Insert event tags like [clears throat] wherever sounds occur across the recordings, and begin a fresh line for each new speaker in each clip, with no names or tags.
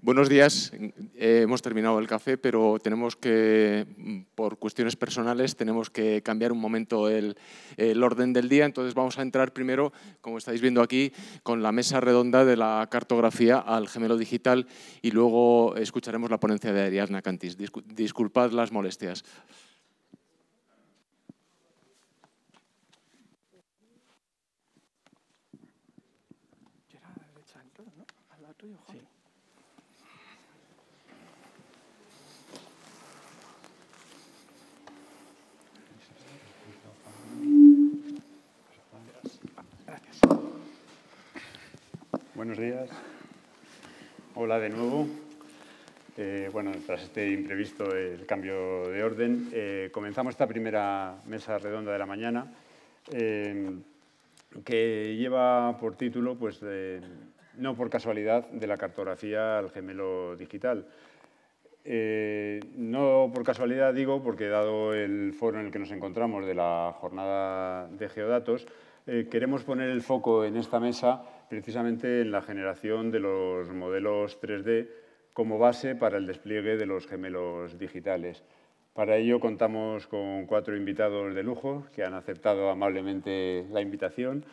Buenos días. Eh, hemos terminado el café, pero tenemos que, por cuestiones personales, tenemos que cambiar un momento el, orden del día. Entonces vamos a entrar primero, como estáis viendo aquí, con la mesa redonda de la cartografía al gemelo digital y luego escucharemos la ponencia de Ariadna Cantis. Disculpad las molestias.
Buenos días. Hola de nuevo. Eh, bueno, tras este imprevisto el cambio de orden, eh, comenzamos esta primera mesa redonda de la mañana eh, que lleva por título, pues, no por casualidad, de la cartografía al gemelo digital. no por casualidad digo, porque dado el foro en el que nos encontramos de la jornada de geodatos, queremos poner el foco en esta mesa precisamente en la generación de los modelos 3D como base para el despliegue de los gemelos digitales. Para ello contamos con cuatro invitados de lujo que han aceptado amablemente la invitación.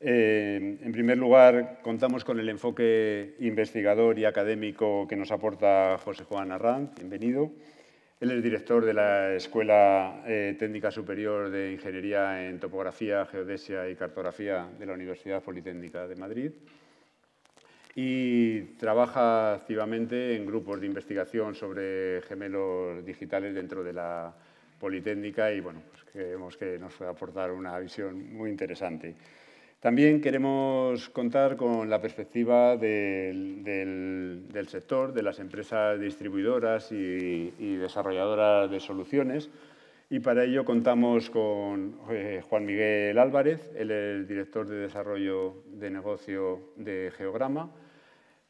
Eh, en primer lugar, contamos con el enfoque investigador y académico que nos aporta José Juan Arranz. Bienvenido. Él es director de la Escuela eh, Técnica Superior de Ingeniería en Topografía, Geodesia y Cartografía de la Universidad Politécnica de Madrid y trabaja activamente en grupos de investigación sobre gemelos digitales dentro de la Politécnica y bueno, pues creemos que nos puede aportar una visión muy interesante. También queremos contar con la perspectiva del, sector, de las empresas distribuidoras y, desarrolladoras de soluciones, y para ello contamos con eh, Juan Miguel Álvarez, él es director de desarrollo de negocio de Geograma,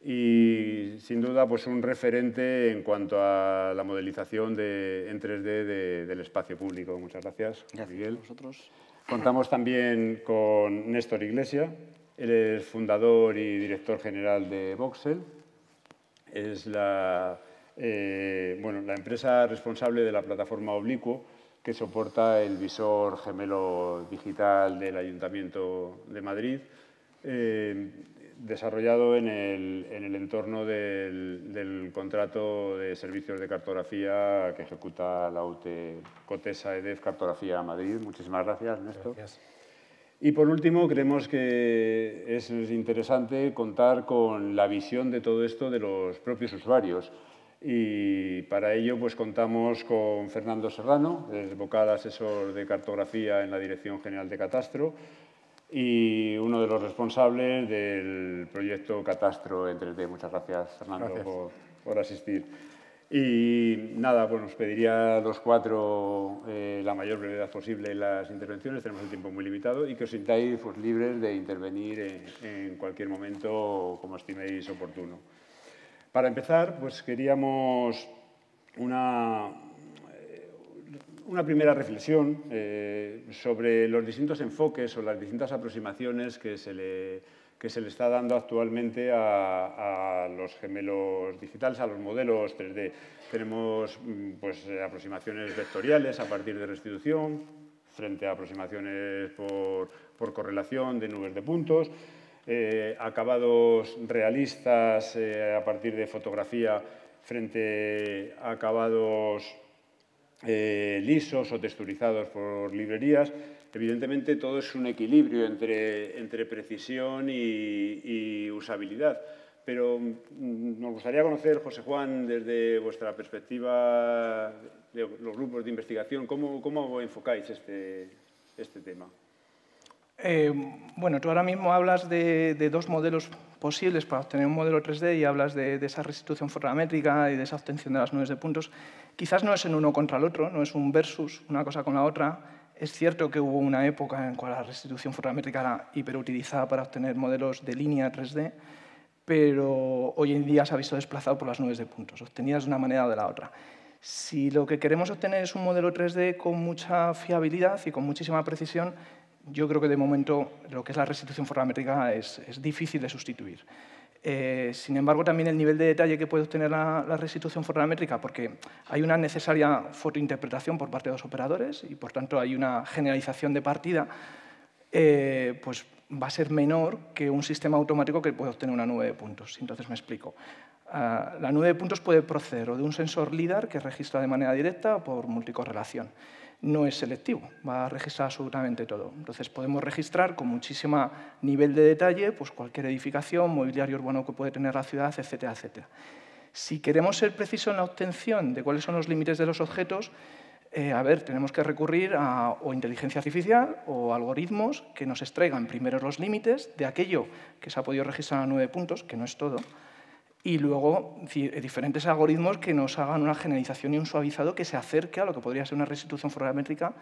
y sin duda pues un referente en cuanto a la modelización en 3D del espacio público. Muchas gracias,
gracias
Miguel.
A vosotros.
Contamos también con Néstor Iglesia, él es fundador y director general de Voxel. Es la, eh, la empresa responsable de la plataforma Oblicuo que soporta el visor gemelo digital del Ayuntamiento de Madrid. Eh, desarrollado en el, en el entorno del, del, contrato de servicios de cartografía que ejecuta la UTE Cotesa EDEF Cartografía Madrid. Muchísimas gracias, Néstor. Gracias. Y por último, creemos que es interesante contar con la visión de todo esto de los propios usuarios. Y para ello pues, contamos con Fernando Serrano, es vocal asesor de cartografía en la Dirección General de Catastro, y uno de los responsables del proyecto Catastro en 3D. Muchas gracias, Fernando, Por, asistir. Y nada, pues nos pediría a los cuatro eh, la mayor brevedad posible en las intervenciones, tenemos el tiempo muy limitado, y que os sintáis pues, libres de intervenir en, cualquier momento como estiméis oportuno. Para empezar, pues queríamos una, una primera reflexión eh, sobre los distintos enfoques o las distintas aproximaciones que se le, que se le está dando actualmente a, los gemelos digitales, a los modelos 3D. Tenemos mm, pues, aproximaciones vectoriales a partir de restitución, frente a aproximaciones por, por correlación de nubes de puntos, eh, acabados realistas eh, a partir de fotografía frente a acabados eh, lisos o texturizados por librerías. Evidentemente todo es un equilibrio entre, precisión y, usabilidad. Pero mm, nos gustaría conocer, José Juan, desde vuestra perspectiva de los grupos de investigación, ¿cómo, cómo enfocáis este, este tema?
Eh, bueno, tú ahora mismo hablas de, de, dos modelos posibles para obtener un modelo 3D y hablas de, de, esa restitución fotogramétrica y de esa obtención de las nubes de puntos. Quizás no es en uno contra el otro, no es un versus, una cosa con la otra. Es cierto que hubo una época en la la restitución fotogramétrica era hiperutilizada para obtener modelos de línea 3D, pero hoy en día se ha visto desplazado por las nubes de puntos, obtenidas de una manera o de la otra. Si lo que queremos obtener es un modelo 3D con mucha fiabilidad y con muchísima precisión, yo creo que de momento lo que es la restitución fotogramétrica es difícil de sustituir. Eh, sin embargo, también el nivel de detalle que puede obtener la, restitución fotogramétrica, porque hay una necesaria fotointerpretación por parte de los operadores y, por tanto, hay una generalización de partida, eh, pues va a ser menor que un sistema automático que puede obtener una nube de puntos. Entonces, me explico. Ah, la nube de puntos puede proceder o de un sensor LIDAR que registra de manera directa o por multicorrelación no es selectivo, va a registrar absolutamente todo. Entonces podemos registrar con muchísimo nivel de detalle pues, cualquier edificación, mobiliario urbano que puede tener la ciudad, etcétera, etcétera. Si queremos ser precisos en la obtención de cuáles son los límites de los objetos, eh, a ver, tenemos que recurrir a o inteligencia artificial o algoritmos que nos extraigan primero los límites de aquello que se ha podido registrar a nueve puntos, que no es todo, y luego diferentes algoritmos que nos hagan una generalización y un suavizado que se acerque a lo que podría ser una restitución fotogramétrica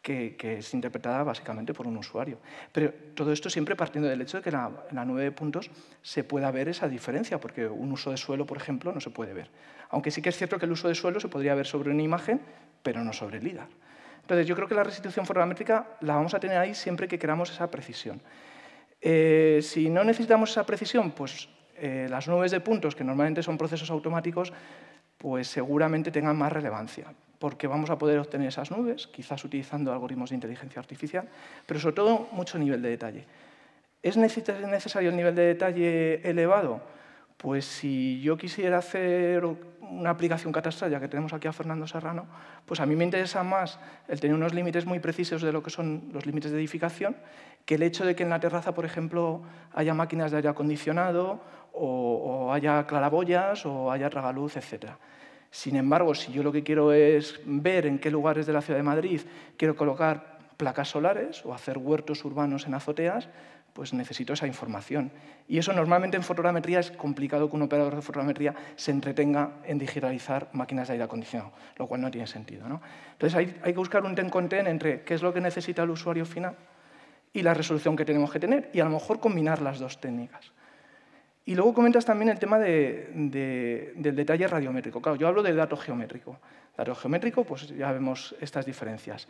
que, que, es interpretada básicamente por un usuario. Pero todo esto siempre partiendo del hecho de que en la, la puntos se pueda ver esa diferencia, porque un uso de suelo, por ejemplo, no se puede ver. Aunque sí que es cierto que el uso de suelo se podría ver sobre una imagen, pero no sobre el LIDAR. Entonces, yo creo que la restitución fotogramétrica la vamos a tener ahí siempre que queramos esa precisión. Eh, si no necesitamos esa precisión, pues eh, las nubes de puntos, que normalmente son procesos automáticos, pues seguramente tengan más relevancia, porque vamos a poder obtener esas nubes, quizás utilizando algoritmos de inteligencia artificial, pero sobre todo mucho nivel de detalle. ¿Es necesario el nivel de detalle elevado? Pues si yo quisiera hacer una aplicación catastral, ya que tenemos aquí a Fernando Serrano, pues a mí me interesa más el tener unos límites muy precisos de lo que son los límites de edificación que el hecho de que en la terraza, por ejemplo, haya máquinas de aire acondicionado o, haya claraboyas o haya tragaluz, etc. Sin embargo, si yo lo que quiero es ver en qué lugares de la ciudad de Madrid quiero colocar placas solares o hacer huertos urbanos en azoteas, pues necesito esa información. Y eso normalmente en fotogrametría es complicado que un operador de fotogrametría se entretenga en digitalizar máquinas de aire acondicionado, lo cual no tiene sentido. ¿no? Entonces hay, hay, que buscar un ten con ten entre qué es lo que necesita el usuario final y la resolución que tenemos que tener, y a lo mejor combinar las dos técnicas. Y luego comentas también el tema del detalle radiométrico. Claro, yo hablo del dato geométrico. Dato geométrico, pues ya vemos estas diferencias.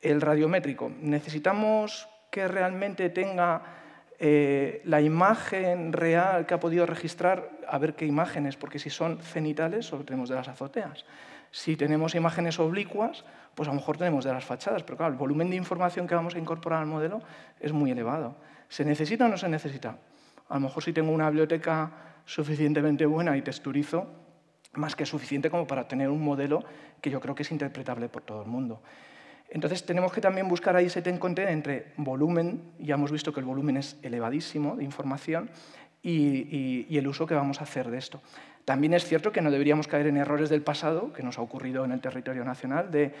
El radiométrico, necesitamos que realmente tenga eh, la imagen real que ha podido registrar, a ver qué imágenes, porque si son cenitales, solo tenemos de las azoteas. Si tenemos imágenes oblicuas, pues a lo mejor tenemos de las fachadas, pero claro, el volumen de información que vamos a incorporar al modelo es muy elevado. ¿Se necesita o no se necesita? A lo mejor si tengo una biblioteca suficientemente buena y texturizo, más que suficiente como para tener un modelo que yo creo que es interpretable por todo el mundo. Entonces tenemos que también buscar ahí ese ten ten entre volumen, ya hemos visto que el volumen es elevadísimo de información, y, y, el uso que vamos a hacer de esto. También es cierto que no deberíamos caer en errores del pasado, que nos ha ocurrido en el territorio nacional, de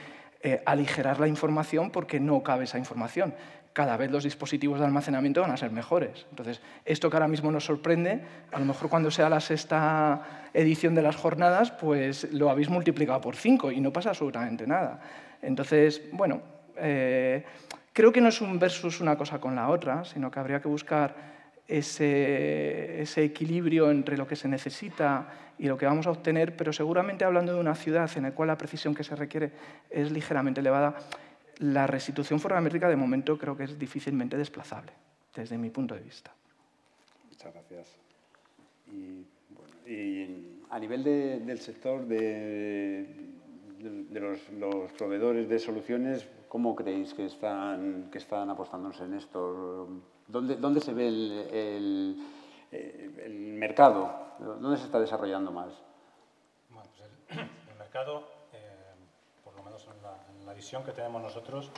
eh, aligerar la información porque no cabe esa información cada vez los dispositivos de almacenamiento van a ser mejores. Entonces, esto que ahora mismo nos sorprende, a lo mejor cuando sea la sexta edición de las jornadas, pues lo habéis multiplicado por cinco y no pasa absolutamente nada. Entonces, bueno, eh, creo que no es un versus una cosa con la otra, sino que habría que buscar ese, ese, equilibrio entre lo que se necesita y lo que vamos a obtener, pero seguramente hablando de una ciudad en la cual la precisión que se requiere es ligeramente elevada, la restitución fotogramétrica de momento creo que es difícilmente desplazable, desde mi punto de vista.
Muchas gracias. Y, a nivel del sector de, los, proveedores de soluciones, ¿cómo creéis que están, que están apostándose en esto? ¿Dónde, dónde se ve el, mercado? ¿Dónde se está desarrollando más?
Bueno, pues el mercado la visión que tenemos nosotros,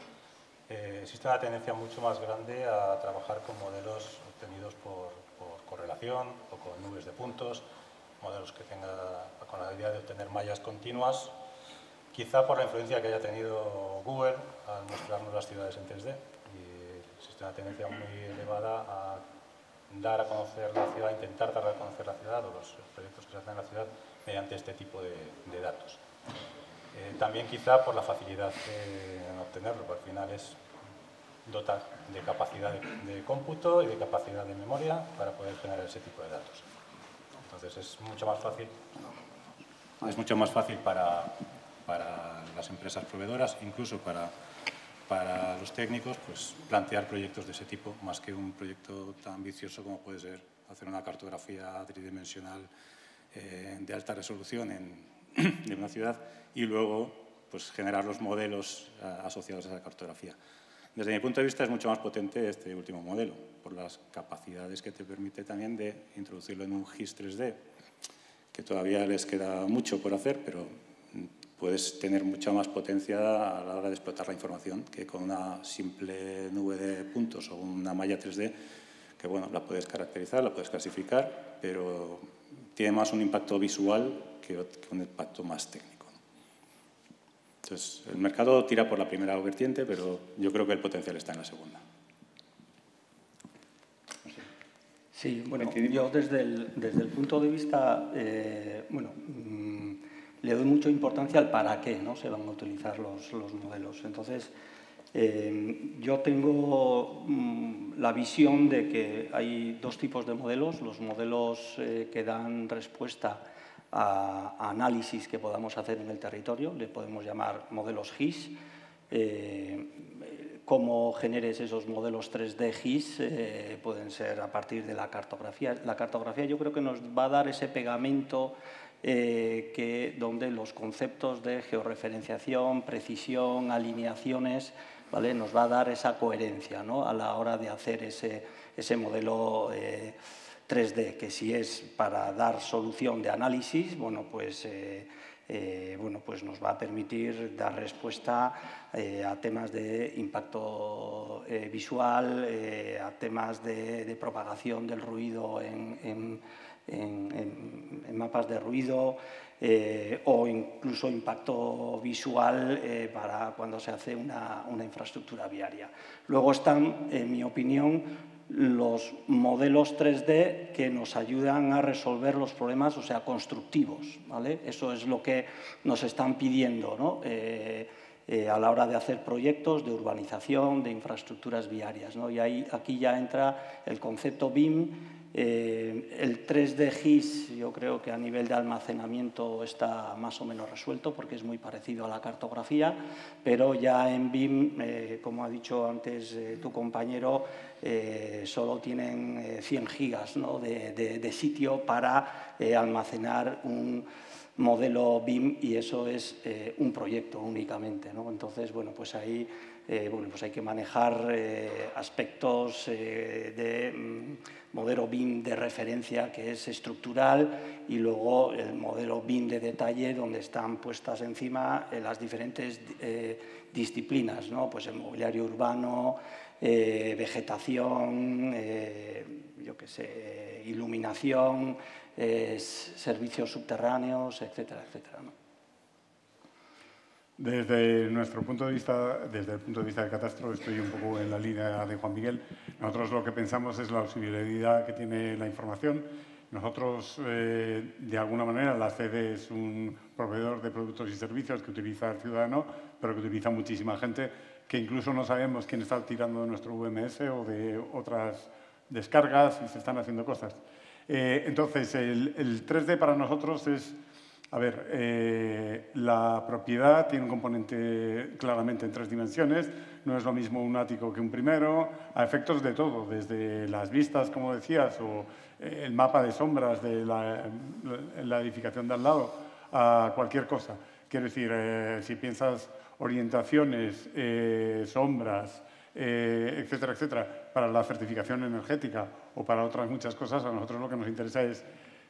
eh, existe una tendencia mucho más grande a trabajar con modelos obtenidos por, correlación o con nubes de puntos, modelos que tengan con la idea de obtener mallas continuas, quizá por la influencia que haya tenido Google al mostrarnos las ciudades en 3D. Y existe una tendencia muy elevada a dar a conocer la ciudad, intentar dar a conocer la ciudad o los proyectos que se hacen en la ciudad mediante este tipo de datos. Eh, también quizá por la facilidad en obtenerlo, porque al final es dotar de capacidad de, cómputo y de capacidad de memoria para poder generar ese tipo de datos. Entonces es mucho más fácil, es mucho más fácil para, para las empresas proveedoras, incluso para, para los técnicos pues, plantear proyectos de ese tipo, más que un proyecto tan ambicioso como puede ser hacer una cartografía tridimensional eh, de alta resolución en, [clears throat] de una ciudad y luego pues, generar los modelos eh, asociados a esa cartografía. Desde mi punto de vista es mucho más potente este último modelo, por las capacidades que te permite también de introducirlo en un GIS 3D, que todavía les queda mucho por hacer, pero puedes tener mucha más potencia a la hora de explotar la información que con una simple nube de puntos o una malla 3D, que bueno, la puedes caracterizar, la puedes clasificar, pero tiene más un impacto visual que un impacto más técnico. Entonces, el mercado tira por la primera vertiente, pero yo creo que el potencial está en la segunda.
Sí, bueno, yo desde el, desde el punto de vista, eh, bueno, mm, le doy mucha importancia al para qué ¿no? se van a utilizar los, los modelos. Entonces, eh, yo tengo mm, la visión de que hay dos tipos de modelos, los modelos eh, que dan respuesta a, análisis que podamos hacer en el territorio, le podemos llamar modelos GIS. Eh, cómo generes esos modelos 3D GIS pueden ser a partir de la cartografía. La cartografía yo creo que nos va a dar ese pegamento que, donde los conceptos de georreferenciación, precisión, alineaciones, nos va a dar esa coherencia a la hora de hacer ese, ese modelo 3D, eh, que si es para dar solución de análisis, bueno, pues, eh, eh, bueno, pues nos va a permitir dar respuesta a temas de impacto visual, a temas de, propagación del ruido en mapas de ruido, eh, o incluso impacto visual eh, para cuando se hace una, infraestructura viaria. Luego están, en mi opinión, los modelos 3D que nos ayudan a resolver los problemas, o sea, constructivos. ¿vale? Eso es lo que nos están pidiendo ¿no? Eh, a la hora de hacer proyectos de urbanización, de infraestructuras viarias. ¿no? Y ahí, aquí ya entra el concepto BIM, eh, el 3D GIS yo creo que a nivel de almacenamiento está más o menos resuelto porque es muy parecido a la cartografía, pero ya en BIM, eh, como ha dicho antes eh, tu compañero, solo tienen 100 gigas de, sitio para almacenar un modelo BIM y eso es un proyecto únicamente. Entonces, bueno, pues ahí bueno, pues hay que manejar aspectos de mm, modelo BIM de referencia que es estructural y luego el modelo BIM de detalle donde están puestas encima eh, las diferentes eh, disciplinas, ¿no? pues el mobiliario urbano, eh, vegetación, yo qué sé, iluminación, servicios subterráneos, etcétera, etcétera.
Desde nuestro punto de vista, desde el punto de vista del catastro, estoy un poco en la línea de Juan Miguel. Nosotros lo que pensamos es la posibilidad que tiene la información. Nosotros, eh, de alguna manera, la sede es un proveedor de productos y servicios que utiliza el ciudadano, pero que utiliza muchísima gente, que incluso no sabemos quién está tirando de nuestro VMS o de otras descargas y se están haciendo cosas. Eh, entonces, el, el 3D para nosotros es a ver, eh, la propiedad tiene un componente claramente en tres dimensiones. No es lo mismo un ático que un primero, a efectos de todo, desde las vistas, como decías, o eh, el mapa de sombras de la, edificación de al lado, a cualquier cosa. Quiero decir, si piensas orientaciones, sombras, etcétera, etcétera, para la certificación energética o para otras muchas cosas, a nosotros lo que nos interesa es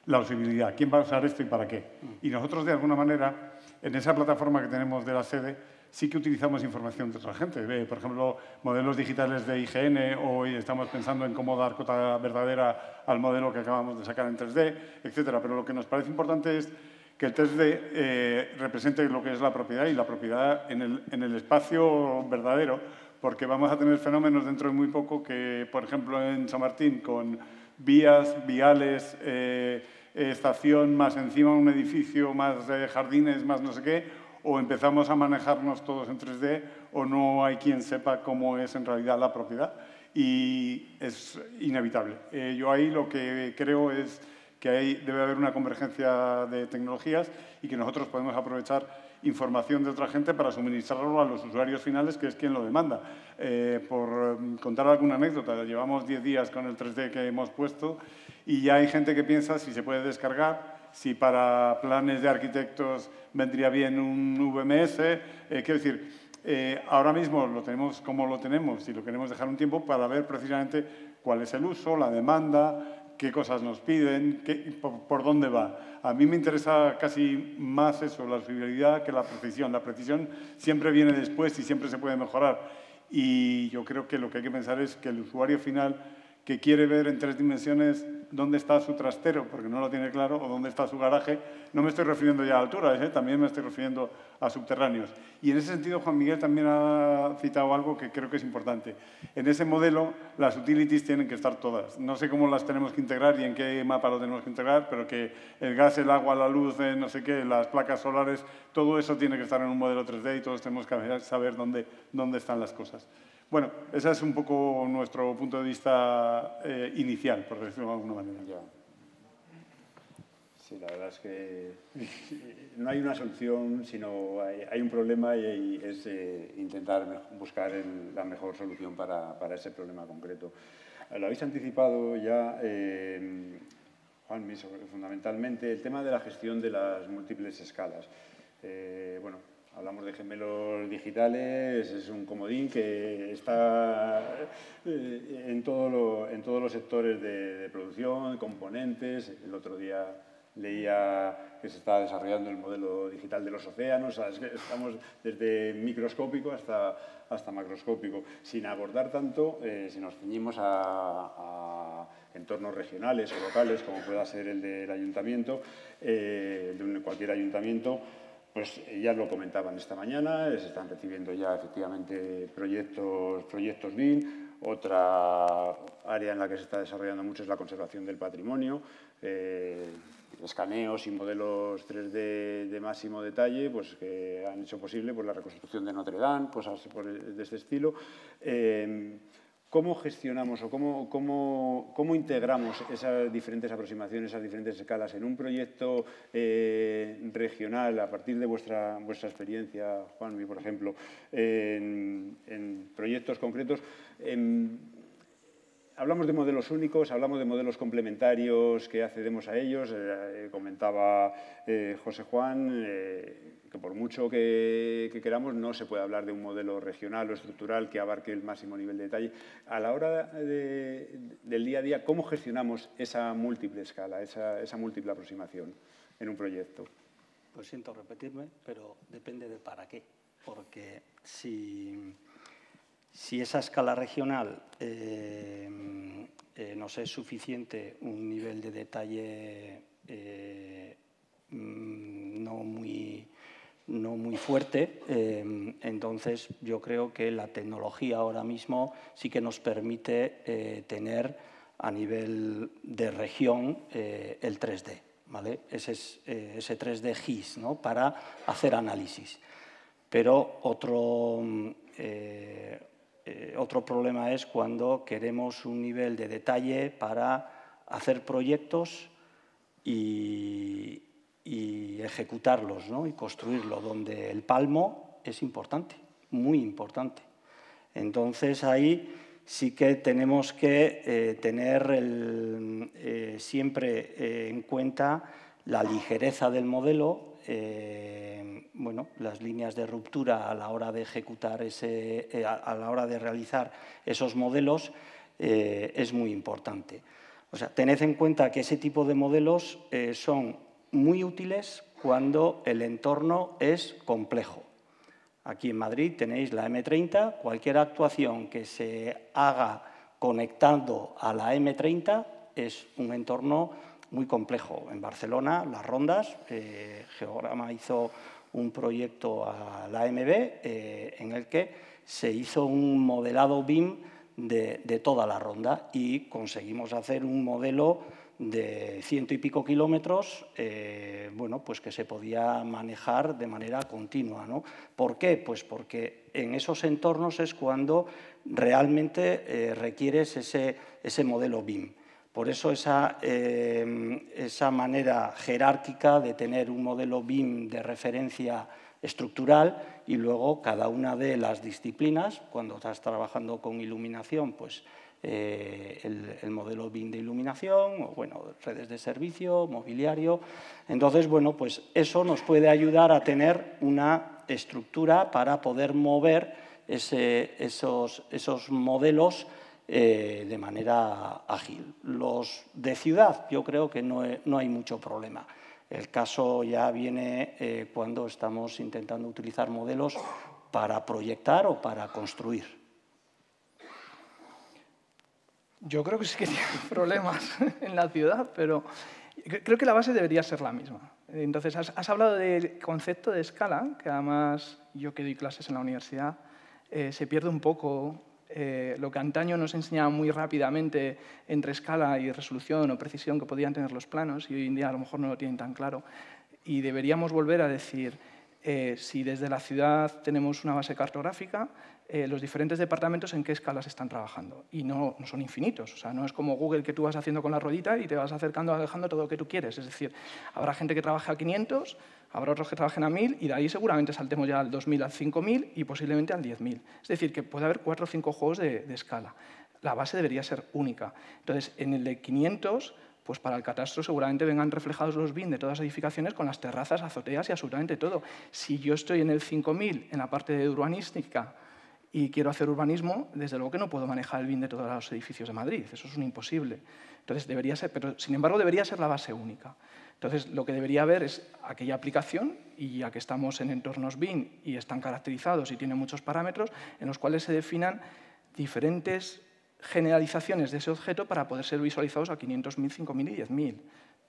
la usabilidad. ¿Quién va a usar esto y para qué? Y nosotros, de alguna manera, en esa plataforma que tenemos de la sede, sí que utilizamos información de otra gente. Por ejemplo, modelos digitales de IGN, hoy estamos pensando en cómo dar cota verdadera al modelo que acabamos de sacar en 3D, etcétera. Pero lo que nos parece importante es que el 3D eh, represente lo que es la propiedad y la propiedad en el, en el, espacio verdadero, porque vamos a tener fenómenos dentro de muy poco que, por ejemplo, en San Martín, con vías, viales, eh, estación, más encima un edificio, más jardines, más no sé qué, o empezamos a manejarnos todos en 3D o no hay quien sepa cómo es en realidad la propiedad y es inevitable. Eh, yo ahí lo que creo es que ahí debe haber una convergencia de tecnologías y que nosotros podemos aprovechar información de otra gente para suministrarlo a los usuarios finales, que es quien lo demanda. Eh, por mm, contar alguna anécdota, llevamos 10 días con el 3D que hemos puesto y ya hay gente que piensa si se puede descargar, si para planes de arquitectos vendría bien un VMS. Eh, quiero decir, eh, ahora mismo lo tenemos como lo tenemos y lo queremos dejar un tiempo para ver precisamente cuál es el uso, la demanda, qué cosas nos piden, por, dónde va. A mí me interesa casi más eso, la usabilidad, que la precisión. La precisión siempre viene después y siempre se puede mejorar. Y yo creo que lo que hay que pensar es que el usuario final que quiere ver en tres dimensiones dónde está su trastero, porque no lo tiene claro, o dónde está su garaje. No me estoy refiriendo ya a alturas, ¿eh? también me estoy refiriendo a subterráneos. Y en ese sentido, Juan Miguel también ha citado algo que creo que es importante. En ese modelo, las utilities tienen que estar todas. No sé cómo las tenemos que integrar y en qué mapa lo tenemos que integrar, pero que el gas, el agua, la luz, eh, no sé qué, las placas solares, todo eso tiene que estar en un modelo 3D y todos tenemos que saber dónde, dónde están las cosas. Bueno, ese es un poco nuestro punto de vista eh, inicial, por decirlo de alguna manera.
Sí, la verdad es que no hay una solución, sino hay, un problema y es eh, intentar buscar la mejor solución para, ese problema concreto. Lo habéis anticipado ya, eh, Juan, fundamentalmente el tema de la gestión de las múltiples escalas. bueno, Hablamos de gemelos digitales, es un comodín que está eh, en, todo en todos los sectores de, producción, componentes. El otro día leía que se está desarrollando el modelo digital de los océanos, estamos desde microscópico hasta, hasta macroscópico, sin abordar tanto, eh, si nos ceñimos a, entornos regionales o locales, como pueda ser el del ayuntamiento, eh, de cualquier ayuntamiento, pues ya lo comentaban esta mañana, se están recibiendo ya efectivamente proyectos, proyectos BIM. Otra área en la que se está desarrollando mucho es la conservación del patrimonio. Eh, escaneos y modelos 3D de máximo detalle pues, que han hecho posible pues, la reconstrucción de Notre Dame, cosas de este estilo. Eh, ¿Cómo gestionamos o cómo, cómo, cómo, integramos esas diferentes aproximaciones, esas diferentes escalas en un proyecto eh, regional a partir de vuestra, vuestra experiencia, Juanmi, por ejemplo, en, proyectos concretos? hablamos de modelos únicos, hablamos de modelos complementarios que accedemos a ellos. Eh, comentaba eh, José Juan que por mucho que, queramos no se puede hablar de un modelo regional o estructural que abarque el máximo nivel de detalle. A la hora del día a día, ¿cómo gestionamos esa múltiple escala, esa, múltiple aproximación en un proyecto?
Pues siento repetirme, pero depende de para qué. Porque si, si esa escala regional eh, eh, es suficiente un nivel de detalle eh, mm, no muy no muy fuerte. Em, entonces, yo creo que la tecnología ahora mismo sí que nos permite eh, tener a nivel de región eh, el 3D, ¿vale? ese, eh, ese 3D GIS ¿no? para hacer análisis. Pero otro, otro problema es cuando queremos un nivel de detalle para hacer proyectos y, y ejecutarlos ¿no? y construirlo, donde el palmo es importante, muy importante. Entonces ahí sí que tenemos que eh, tener eh, siempre eh, en cuenta la ligereza del modelo, bueno, las líneas de ruptura a la hora de ejecutar ese, a la hora de realizar esos modelos es muy importante. O sea, tened en cuenta que ese tipo de modelos son muy útiles cuando el entorno es complejo. Aquí en Madrid tenéis la M30, cualquier actuación que se haga conectando a la M30 es un entorno muy complejo. En Barcelona, las rondas, eh, Geograma hizo un proyecto a la MB eh, en el que se hizo un modelado BIM de toda la ronda y conseguimos hacer un modelo de ciento y pico kilómetros, eh, bueno, pues que se podía manejar de manera continua. ¿no? ¿Por qué? Pues porque en esos entornos es cuando realmente eh, requieres ese, ese, modelo BIM. Por eso esa, eh, esa, manera jerárquica de tener un modelo BIM de referencia estructural y luego cada una de las disciplinas, cuando estás trabajando con iluminación, pues eh, el, modelo BIM de iluminación, o bueno, redes de servicio, mobiliario. Entonces, bueno, pues eso nos puede ayudar a tener una estructura para poder mover esos, esos modelos eh, de manera ágil. Los de ciudad, yo creo que no, no hay mucho problema. El caso ya viene eh, cuando estamos intentando utilizar modelos para proyectar o para construir.
Yo creo que sí que [laughs] tiene problemas [laughs] en la ciudad, pero creo que la base debería ser la misma. Entonces, has, hablado del concepto de escala, que además yo que doy clases en la universidad, eh, se pierde un poco eh, lo que antaño nos enseñaba muy rápidamente entre escala y resolución o precisión que podían tener los planos y hoy en día a lo mejor no lo tienen tan claro. Y deberíamos volver a decir, eh, si desde la ciudad tenemos una base cartográfica, eh, los diferentes departamentos en qué escalas están trabajando. Y no, son infinitos, o sea, no es como Google que tú vas haciendo con la ruedita y te vas acercando, alejando todo lo que tú quieres. Es decir, habrá gente que trabaje a 500, habrá otros que trabajen a 1000 y de ahí seguramente saltemos ya al 2000, al 5000 y posiblemente al 10000. Es decir, que puede haber cuatro o cinco juegos de, de escala. La base debería ser única. Entonces, en el de 500 pues para el catastro seguramente vengan reflejados los BIN de todas las edificaciones con las terrazas, azoteas y absolutamente todo. Si yo estoy en el 5000 en la parte de urbanística y quiero hacer urbanismo, desde luego que no puedo manejar el BIN de todos los edificios de Madrid, eso es un imposible. Entonces debería ser, pero sin embargo debería ser la base única. Entonces lo que debería haber es aquella aplicación, y ya que estamos en entornos BIM y están caracterizados y tienen muchos parámetros, en los cuales se definan diferentes generalizaciones de ese objeto para poder ser visualizados a 500.000, 5.000 y 10.000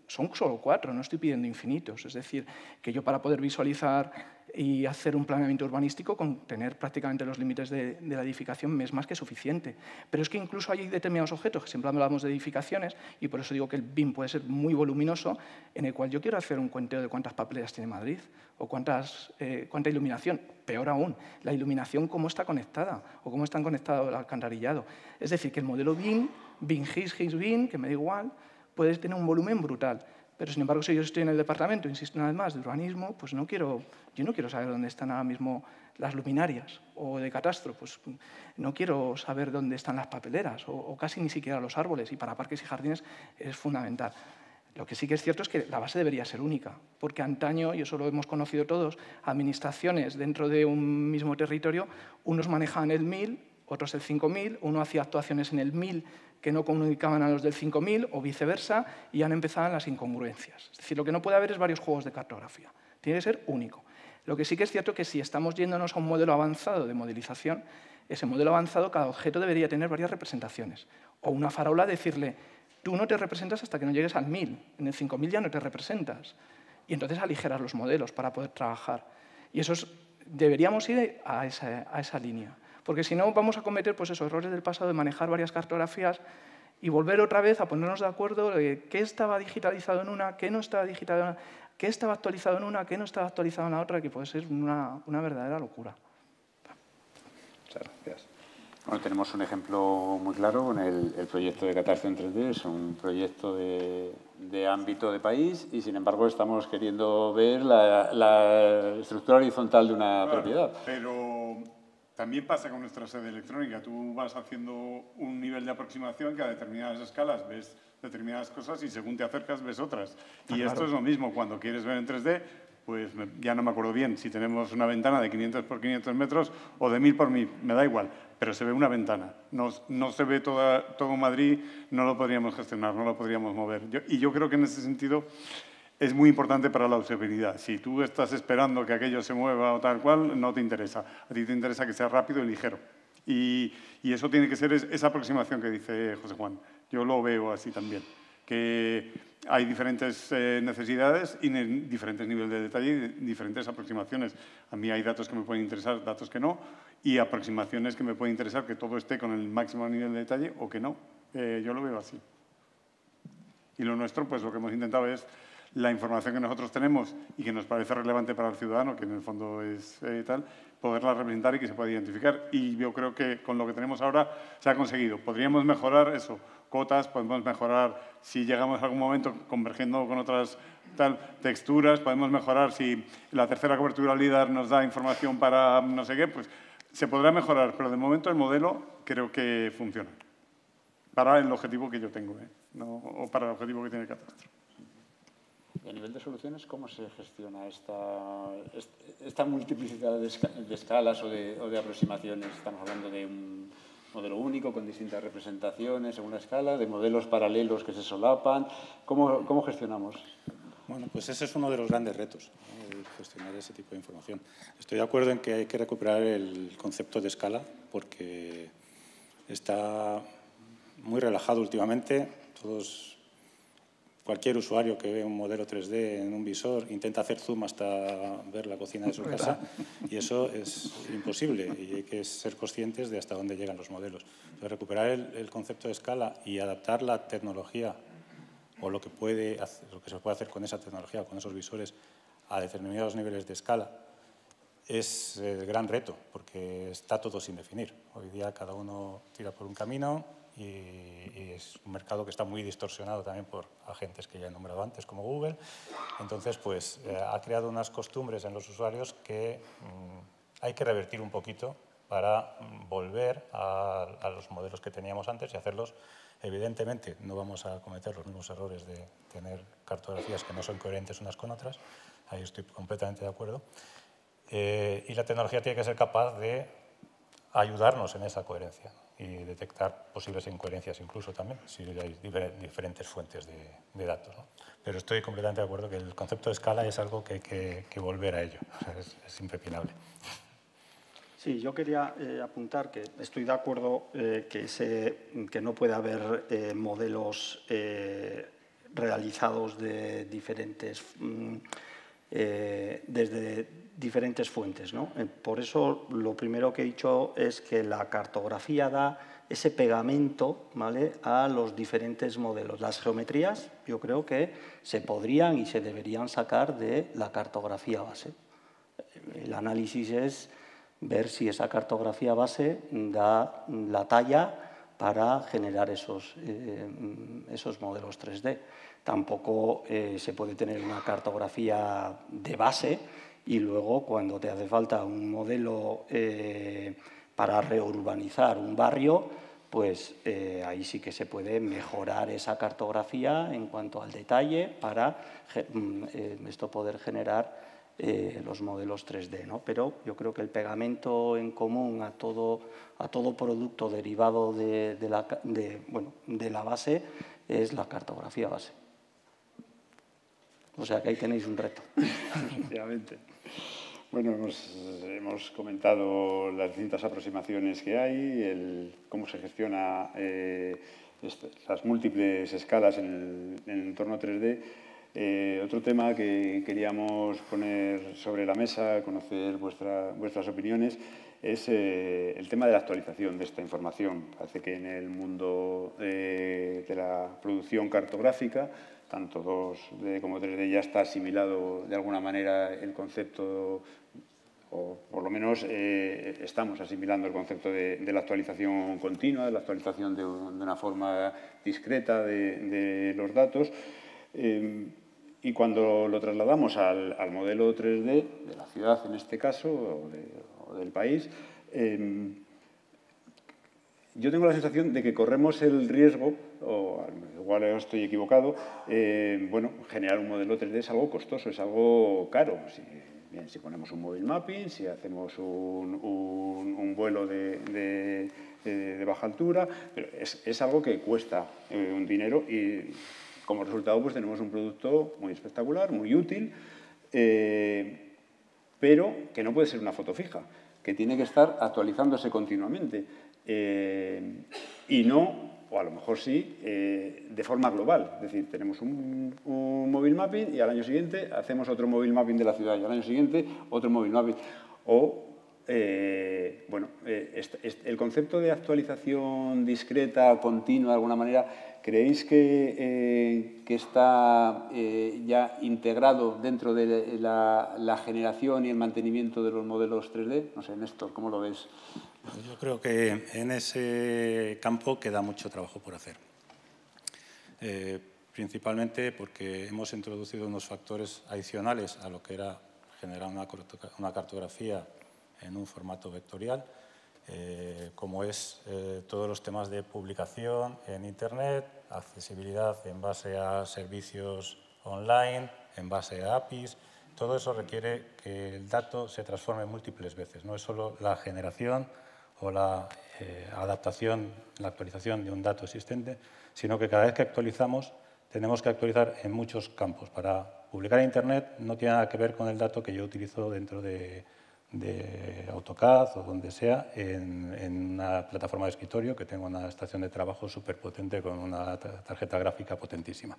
son solo cuatro, no estoy pidiendo infinitos. Es decir, que yo para poder visualizar y hacer un planeamiento urbanístico con tener prácticamente los límites de, la edificación es más que suficiente. Pero es que incluso hay determinados objetos, que siempre hablamos de edificaciones, y por eso digo que el BIM puede ser muy voluminoso, en el cual yo quiero hacer un cuenteo de cuántas papeleras tiene Madrid o cuántas, eh, cuánta iluminación. Peor aún, la iluminación cómo está conectada o cómo están conectados el alcantarillado. Es decir, que el modelo BIM, BIM GIS, GIS BIM, que me da igual, puede tener un volumen brutal. Pero, sin embargo, si yo estoy en el departamento, insisto una vez más, de urbanismo, pues no quiero, yo no quiero saber dónde están ahora mismo las luminarias o de catastro, pues no quiero saber dónde están las papeleras o, casi ni siquiera los árboles y para parques y jardines es fundamental. Lo que sí que es cierto es que la base debería ser única, porque antaño, y eso lo hemos conocido todos, administraciones dentro de un mismo territorio, unos manejaban el 1000, otros el 5000, uno hacía actuaciones en el 1000 que no comunicaban a los del 5000 o viceversa y han empezado las incongruencias. Es decir, lo que no puede haber es varios juegos de cartografía. Tiene que ser único. Lo que sí que es cierto es que si estamos yéndonos a un modelo avanzado de modelización, ese modelo avanzado, cada objeto debería tener varias representaciones. O una farola decirle, tú no te representas hasta que no llegues al 1000, en el 5000 ya no te representas. Y entonces aligerar los modelos para poder trabajar. Y eso deberíamos ir a esa, a esa línea porque si no vamos a cometer pues, esos errores del pasado de manejar varias cartografías y volver otra vez a ponernos de acuerdo de qué estaba digitalizado en una, qué no estaba digitalizado en una, qué estaba actualizado en una, qué no estaba actualizado en la otra, que puede ser una, verdadera locura.
Muchas gracias. Bueno, tenemos un ejemplo muy claro con el, proyecto de catástrofe en 3D. Es un proyecto de, ámbito de país y, sin embargo, estamos queriendo ver la, estructura horizontal de una propiedad.
Pero también pasa con nuestra sede electrónica. Tú vas haciendo un nivel de aproximación que a determinadas escalas ves determinadas cosas y según te acercas ves otras. Ah, y esto es lo mismo. Cuando quieres ver en 3D, pues ya no me acuerdo bien si tenemos una ventana de 500 por 500 metros o de 1000 por 1000, me da igual, pero se ve una ventana. No, no se ve toda, todo Madrid, no lo podríamos gestionar, no lo podríamos mover. y yo creo que en ese sentido es muy importante para la usabilidad. Si tú estás esperando que aquello se mueva o tal cual, no te interesa. A ti te interesa que sea rápido y ligero. Y, eso tiene que ser esa aproximación que dice José Juan. Yo lo veo así también. Que hay diferentes eh, necesidades y diferentes niveles de detalle y diferentes aproximaciones. A mí hay datos que me pueden interesar, datos que no, y aproximaciones que me pueden interesar que todo esté con el máximo nivel de detalle o que no. Eh, yo lo veo así. Y lo nuestro, pues lo que hemos intentado es la información que nosotros tenemos y que nos parece relevante para el ciudadano, que en el fondo es eh, tal, poderla representar y que se pueda identificar. Y yo creo que con lo que tenemos ahora se ha conseguido. Podríamos mejorar eso, cotas, podemos mejorar si llegamos a algún momento convergiendo con otras tal, texturas, podemos mejorar si la tercera cobertura LIDAR nos da información para no sé qué, pues se podrá mejorar, pero de momento el modelo creo que funciona para el objetivo que yo tengo, ¿eh? no, o para el objetivo que tiene el catastro.
Y a nivel de soluciones, ¿cómo se gestiona esta, esta multiplicidad de, escalas o de, o de, aproximaciones? Estamos hablando de un modelo único con distintas representaciones en una escala, de modelos paralelos que se solapan. ¿Cómo, cómo gestionamos?
Bueno, pues ese es uno de los grandes retos, gestionar ese tipo de información. Estoy de acuerdo en que hay que recuperar el concepto de escala porque está muy relajado últimamente. Todos cualquier usuario que ve un modelo 3D en un visor intenta hacer zoom hasta ver la cocina de su casa y eso es imposible y hay que ser conscientes de hasta dónde llegan los modelos. recuperar el, concepto de escala y adaptar la tecnología o lo que, puede, lo que se puede hacer con esa tecnología, con esos visores, a determinados niveles de escala, es el gran reto, porque está todo sin definir. Hoy día cada uno tira por un camino, y, es un mercado que está muy distorsionado también por agentes que ya he nombrado antes, como Google. Entonces, pues eh, ha creado unas costumbres en los usuarios que mm, hay que revertir un poquito para mm, volver a, los modelos que teníamos antes y hacerlos. Evidentemente, no vamos a cometer los mismos errores de tener cartografías que no son coherentes unas con otras. Ahí estoy completamente de acuerdo. Eh, y la tecnología tiene que ser capaz de ayudarnos en esa coherencia y detectar posibles incoherencias incluso también, si hay diferentes fuentes de, datos. Pero estoy completamente de acuerdo que el concepto de escala es algo que hay que, volver a ello, [laughs] es, es, impepinable.
Sí, yo quería eh, apuntar que estoy de acuerdo eh, que, no puede haber eh, modelos realizados de diferentes, mm, desde diferentes fuentes. ¿no? Eh, por eso lo primero que he dicho es que la cartografía da ese pegamento ¿vale? a los diferentes modelos. Las geometrías yo creo que se podrían y se deberían sacar de la cartografía base. El análisis es ver si esa cartografía base da la talla para generar esos, eh, esos modelos 3D. Tampoco eh, se puede tener una cartografía de base y luego cuando te hace falta un modelo eh, para reurbanizar un barrio, pues eh, ahí sí que se puede mejorar esa cartografía en cuanto al detalle para mm, eh, esto poder generar los modelos 3D. ¿no? Pero yo creo que el pegamento en común a todo, a todo producto derivado de, bueno, de la base es la cartografía base. O sea que ahí tenéis un reto. [laughs]
Efectivamente. Bueno, hemos, comentado las distintas aproximaciones que hay, el, cómo se gestiona eh, las múltiples escalas en el, entorno 3D. Eh, otro tema que queríamos poner sobre la mesa, conocer vuestras opiniones, es eh, el tema de la actualización de esta información. Parece que en el mundo de la producción cartográfica tanto 2D como 3D ya está asimilado de alguna manera el concepto, o por lo menos eh, estamos asimilando el concepto de, la actualización continua, de la actualización de, una forma discreta de, los datos. Eh, y cuando lo trasladamos al, modelo 3D de la ciudad en este caso, o, del país, eh, yo tengo la sensación de que corremos el riesgo, o igual estoy equivocado, eh, bueno, generar un modelo 3D es algo costoso, es algo caro. Si, ponemos un móvil mapping, si hacemos un, vuelo de, baja altura, pero es, algo que cuesta eh, un dinero y como resultado pues tenemos un producto muy espectacular, muy útil, eh, pero que no puede ser una foto fija, que tiene que estar actualizándose continuamente. Eh, y no, o a lo mejor sí, eh, de forma global. Es decir, tenemos un, móvil mapping y al año siguiente hacemos otro móvil mapping de la ciudad y al año siguiente otro móvil mapping. O, eh, bueno, el concepto de actualización discreta, continua, de alguna manera, ¿creéis que, eh, está eh, ya integrado dentro de la, la, generación y el mantenimiento de los modelos 3D? No sé, Néstor, ¿cómo lo ves?
Yo creo que en ese campo queda mucho trabajo por hacer. Eh, principalmente porque hemos introducido unos factores adicionales a lo que era generar una cartografía en un formato vectorial, eh, como es eh, todos los temas de publicación en Internet, accesibilidad en base a servicios online, en base a APIs. Todo eso requiere que el dato se transforme múltiples veces. No es solo la generación o la eh, adaptación, la actualización de un dato existente, sino que cada vez que actualizamos tenemos que actualizar en muchos campos. Para publicar en Internet no tiene nada que ver con el dato que yo utilizo dentro de, AutoCAD o donde sea, en, una plataforma de escritorio que tengo una estación de trabajo súper potente con una tarjeta gráfica potentísima.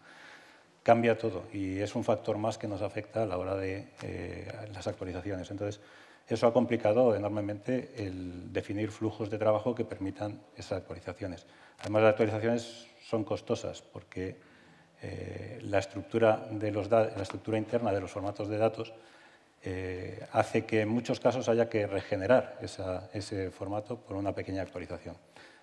Cambia todo y es un factor más que nos afecta a la hora de eh, las actualizaciones. Entonces, eso ha complicado enormemente el definir flujos de trabajo que permitan esas actualizaciones. Además, las actualizaciones son costosas porque eh, la, estructura interna de los formatos de datos eh, hace que en muchos casos haya que regenerar ese formato por una pequeña actualización.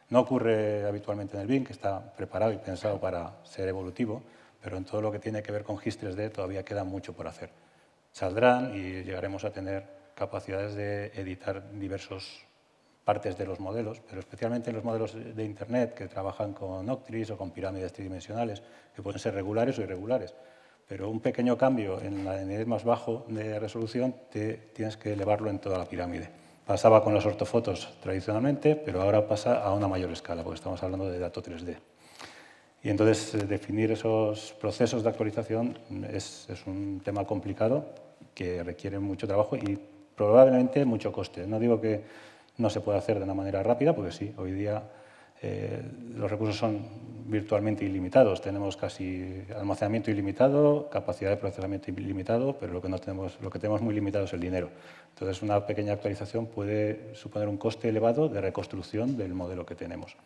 No ocurre habitualmente en el BIM, que está preparado y pensado para ser evolutivo, pero en todo lo que tiene que ver con GIS 3D todavía queda mucho por hacer. Saldrán y llegaremos a tener capacidades de editar diversos partes de los modelos, pero especialmente en los modelos de Internet que trabajan con Octris o con pirámides tridimensionales, que pueden ser regulares o irregulares. Pero un pequeño cambio en el nivel más bajo de resolución te, tienes que elevarlo en toda la pirámide. Pasaba con las ortofotos tradicionalmente, pero ahora pasa a una mayor escala, porque estamos hablando de datos 3D. Y entonces eh, definir esos procesos de actualización es, es un tema complicado que requiere mucho trabajo y probablemente mucho coste. No digo que no se puede hacer de una manera rápida, porque sí, hoy día eh, los recursos son virtualmente ilimitados. Tenemos casi almacenamiento ilimitado, capacidad de procesamiento ilimitado, pero lo que, no tenemos, lo que tenemos muy limitado es el dinero. Entonces, una pequeña actualización puede suponer un coste elevado de reconstrucción del modelo que tenemos.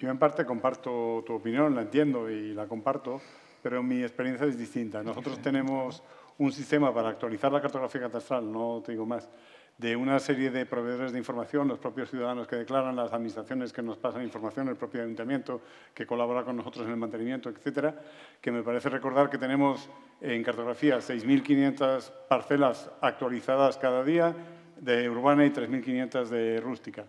Yo en parte comparto tu opinión, la entiendo y la comparto, pero mi experiencia es distinta. Nosotros tenemos un sistema para actualizar la cartografía catastral, no te digo más, de una serie de proveedores de información, los propios ciudadanos que declaran, las administraciones que nos pasan información, el propio ayuntamiento que colabora con nosotros en el mantenimiento, etcétera, que me parece recordar que tenemos en cartografía 6.500 parcelas actualizadas cada día de urbana y 3.500 de rústica.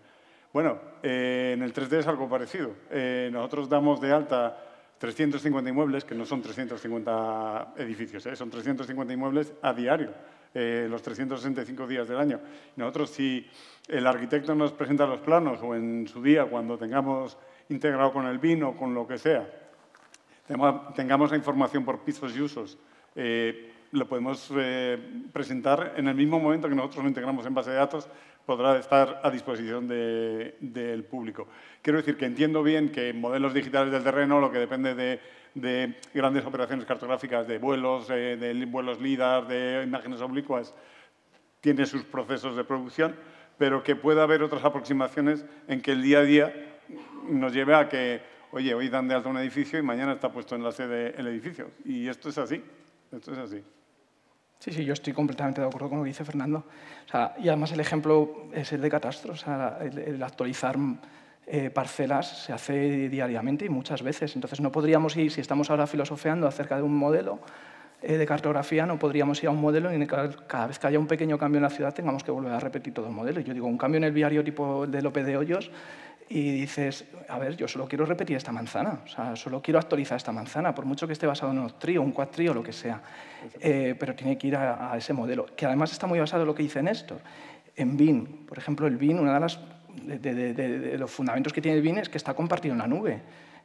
Bueno, eh, en el 3D es algo parecido. Eh, nosotros damos de alta 350 inmuebles, que no son 350 edificios, eh, son 350 inmuebles a diario eh, los 365 días del año. Nosotros, si el arquitecto nos presenta los planos o en su día, cuando tengamos integrado con el vino con lo que sea, tengamos la información por pisos y usos, eh, lo podemos presentar en el mismo momento que nosotros lo integramos en base de datos, podrá estar a disposición del público. Quiero decir que entiendo bien que modelos digitales del terreno, lo que depende de de grandes operaciones cartográficas de vuelos, eh, de vuelos LIDAR, de imágenes oblicuas, tiene sus procesos de producción, pero que pueda haber otras aproximaciones en que el día a día nos lleve a que, oye, hoy dan de alta un edificio y mañana está puesto en la sede el edificio. Y esto es así, esto es así.
Sí, sí, yo estoy completamente de acuerdo con lo que dice Fernando. y además el ejemplo es el de Catastro, el actualizar eh, parcelas se hace diariamente y muchas veces. Entonces no podríamos ir, si estamos ahora filosofeando acerca de un modelo eh, de cartografía, no podríamos ir a un modelo y cada, vez que haya un pequeño cambio en la ciudad tengamos que volver a repetir todo el modelo. Yo digo, un cambio en el viario tipo de López de Hoyos y dices, a ver, yo solo quiero repetir esta manzana, o sea, solo quiero actualizar esta manzana, por mucho que esté basado en un trío, un cuatrío, lo que sea, eh, pero tiene que ir a, a, ese modelo, que además está muy basado en lo que dice Néstor. En BIN, por ejemplo, el BIN, una de las de, los fundamentos que tiene el BIM es que está compartido en la nube.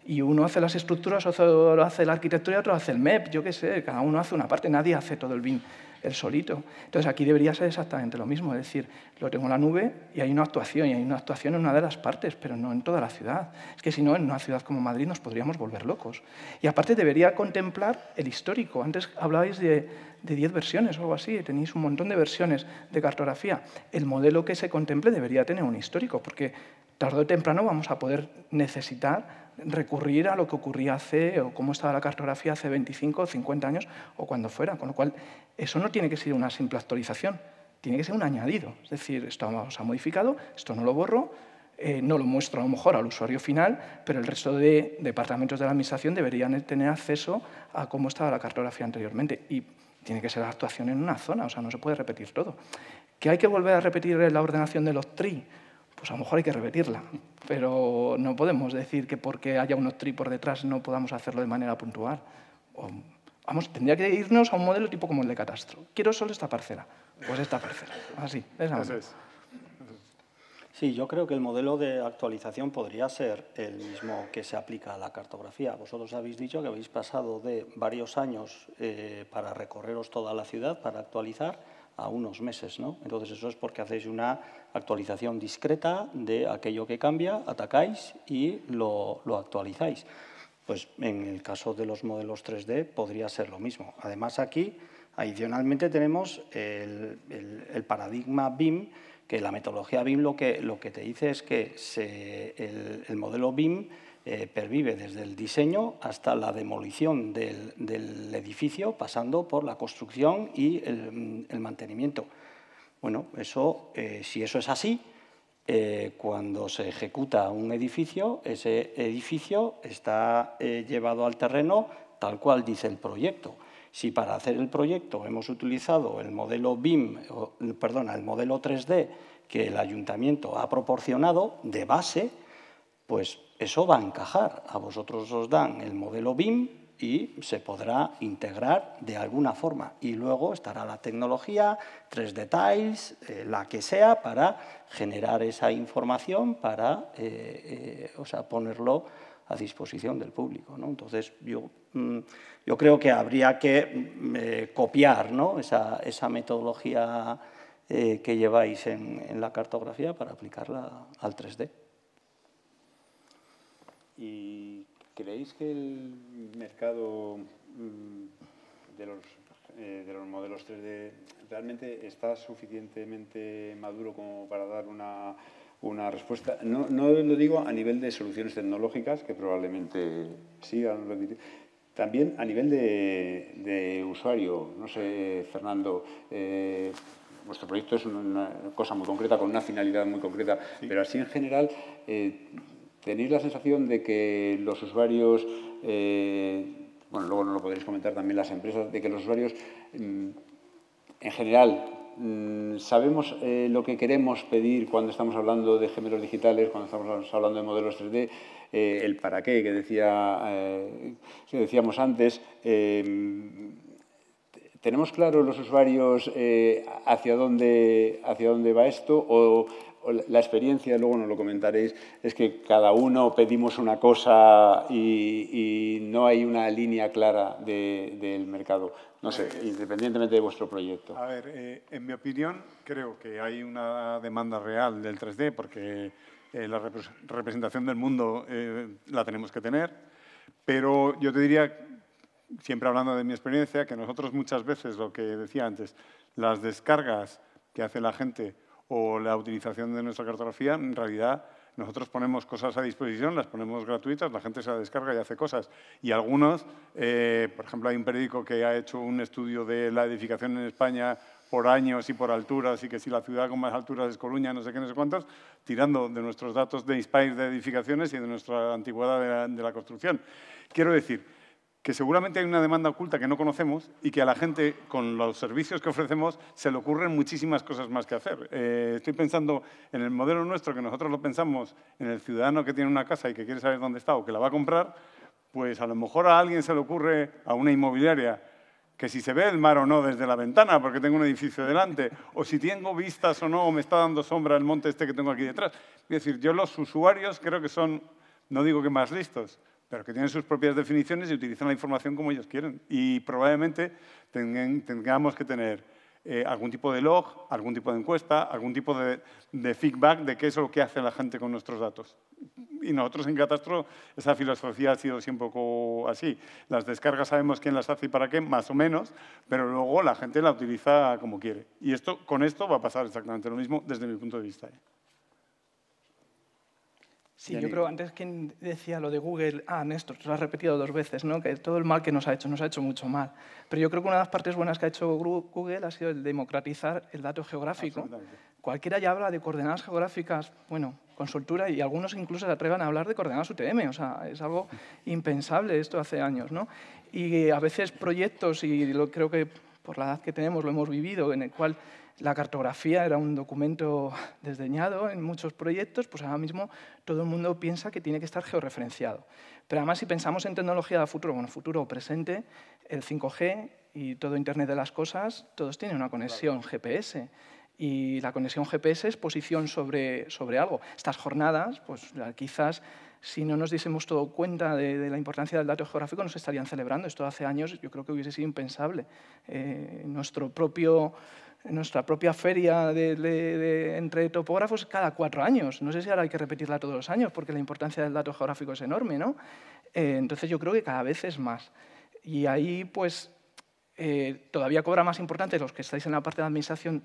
Y uno hace las estructuras, otro hace la arquitectura y otro hace el MEP, yo qué sé, cada uno hace una parte, nadie hace todo el BIM el solito. Entonces aquí debería ser exactamente lo mismo, es decir, lo tengo en la nube y hay una actuación, y hay una actuación en una de las partes, pero no en toda la ciudad. Es que si no, en una ciudad como Madrid nos podríamos volver locos. Y aparte debería contemplar el histórico. Antes hablabais de, de 10 versiones o algo así, tenéis un montón de versiones de cartografía. El modelo que se contemple debería tener un histórico, porque tarde o temprano vamos a poder necesitar recurrir a lo que ocurría hace, o cómo estaba la cartografía hace 25 o 50 años, o cuando fuera. Con lo cual, eso no tiene que ser una simple actualización, tiene que ser un añadido. Es decir, esto se ha modificado, esto no lo borro, eh, no lo muestro a lo mejor al usuario final, pero el resto de departamentos de la Administración deberían tener acceso a cómo estaba la cartografía anteriormente. Y tiene que ser la actuación en una zona, o sea, no se puede repetir todo. ¿Que hay que volver a repetir la ordenación de los TRI? Pues a lo mejor hay que repetirla, pero no podemos decir que porque haya unos TRI por detrás no podamos hacerlo de manera puntual. vamos, tendría que irnos a un modelo tipo como el de catastro. Quiero solo esta parcela, pues esta parcela, así. Esa es.
Sí, yo creo que el modelo de actualización podría ser el mismo que se aplica a la cartografía. Vosotros habéis dicho que habéis pasado de varios años eh, para recorreros toda la ciudad, para actualizar, a unos meses. ¿no? Entonces eso es porque hacéis una actualización discreta de aquello que cambia, atacáis y lo, actualizáis. Pues en el caso de los modelos 3D podría ser lo mismo. Además aquí, adicionalmente, tenemos el, paradigma BIM, que la metodología BIM lo que, lo que te dice es que el, modelo BIM eh, pervive desde el diseño hasta la demolición del, edificio, pasando por la construcción y el, mantenimiento. Bueno, eso, eh, si eso es así, eh, cuando se ejecuta un edificio, ese edificio está llevado al terreno tal cual dice el proyecto. Si para hacer el proyecto hemos utilizado el modelo BIM, perdona, el modelo 3D que el ayuntamiento ha proporcionado de base, pues eso va a encajar. A vosotros os dan el modelo BIM y se podrá integrar de alguna forma. Y luego estará la tecnología, 3D Tiles, eh, la que sea, para generar esa información, para eh, eh, o sea, ponerlo a disposición del público. ¿no? Entonces, yo, mm, yo, creo que habría que mm, copiar ¿no? esa, esa, metodología que lleváis en, en, la cartografía para aplicarla al 3D.
¿Y creéis que el mercado mm, de los, eh, de los modelos 3D realmente está suficientemente maduro como para dar una una respuesta. No, no, lo digo a nivel de soluciones tecnológicas, que probablemente sigan. También a nivel de, usuario. No sé, Fernando, eh, vuestro proyecto es una cosa muy concreta, con una finalidad muy concreta, pero así en general, eh, ¿tenéis la sensación de que los usuarios, eh, bueno, luego nos lo podréis comentar también las empresas, de que los usuarios mm, en general Mm, sabemos eh, lo que queremos pedir cuando estamos hablando de gemelos digitales, cuando estamos hablando de modelos 3D, eh, el para qué que, decía, decíamos antes. ¿Tenemos claro los usuarios hacia, dónde, hacia dónde va esto? O, la experiencia, luego nos lo comentaréis, es que cada uno pedimos una cosa y, no hay una línea clara del mercado. No sé, independientemente de vuestro proyecto.
A ver, eh, en mi opinión, creo que hay una demanda real del 3D porque eh, la representación del mundo eh, la tenemos que tener, pero yo te diría, siempre hablando de mi experiencia, que nosotros muchas veces, lo que decía antes, las descargas que hace la gente o la utilización de nuestra cartografía, en realidad nosotros ponemos cosas a disposición, las ponemos gratuitas, la gente se la descarga y hace cosas. Y algunos, eh, por ejemplo, hay un periódico que ha hecho un estudio de la edificación en España por años y por alturas, y que si la ciudad con más alturas es Coruña, no sé qué, no sé cuántos, tirando de nuestros datos de Inspire de edificaciones y de nuestra antigüedad de la construcción. Quiero decir, que seguramente hay una demanda oculta que no conocemos y que a la gente, con los servicios que ofrecemos, se le ocurren muchísimas cosas más que hacer. Eh, estoy pensando en el modelo nuestro, que nosotros lo pensamos en el ciudadano que tiene una casa y que quiere saber dónde está o que la va a comprar, pues a lo mejor a alguien se le ocurre, a una inmobiliaria, que si se ve el mar o no desde la ventana, porque tengo un edificio delante, o si tengo vistas o no, o me está dando sombra el monte este que tengo aquí detrás. Es decir, yo los usuarios creo que son, no digo que más listos, pero que tienen sus propias definiciones y utilizan la información como ellos quieren. Y probablemente tengamos que tener eh, algún tipo de log, algún tipo de encuesta, algún tipo de, feedback de qué es lo que hace la gente con nuestros datos. Y nosotros en Catastro esa filosofía ha sido siempre un poco así. Las descargas sabemos quién las hace y para qué, más o menos, pero luego la gente la utiliza como quiere. Y esto, con esto va a pasar exactamente lo mismo desde mi punto de vista.
Sí, yo creo, antes quien decía lo de Google, ah, Néstor, lo has repetido dos veces, ¿no? que todo el mal que nos ha hecho, nos ha hecho mucho mal. Pero yo creo que una de las partes buenas que ha hecho Google ha sido el democratizar el dato geográfico. Cualquiera ya habla de coordenadas geográficas, bueno, con soltura, y algunos incluso se atrevan a hablar de coordenadas UTM, o sea, es algo impensable esto hace años, ¿no? Y a veces proyectos, y lo, creo que por la edad que tenemos lo hemos vivido, en el cual la cartografía era un documento desdeñado en muchos proyectos, pues ahora mismo todo el mundo piensa que tiene que estar georreferenciado. Pero además, si pensamos en tecnología de futuro, bueno, futuro o presente, el 5G y todo Internet de las cosas, todos tienen una conexión GPS. Y la conexión GPS es posición sobre, sobre algo. Estas jornadas, pues quizás si no nos diésemos todo cuenta de, la importancia del dato geográfico, nos estarían celebrando. Esto hace años yo creo que hubiese sido impensable. Eh, nuestro propio nuestra propia feria de, entre topógrafos cada cuatro años. No sé si ahora hay que repetirla todos los años porque la importancia del dato geográfico es enorme. ¿no? Eh, entonces yo creo que cada vez es más. Y ahí pues eh, todavía cobra más importancia los que estáis en la parte de administración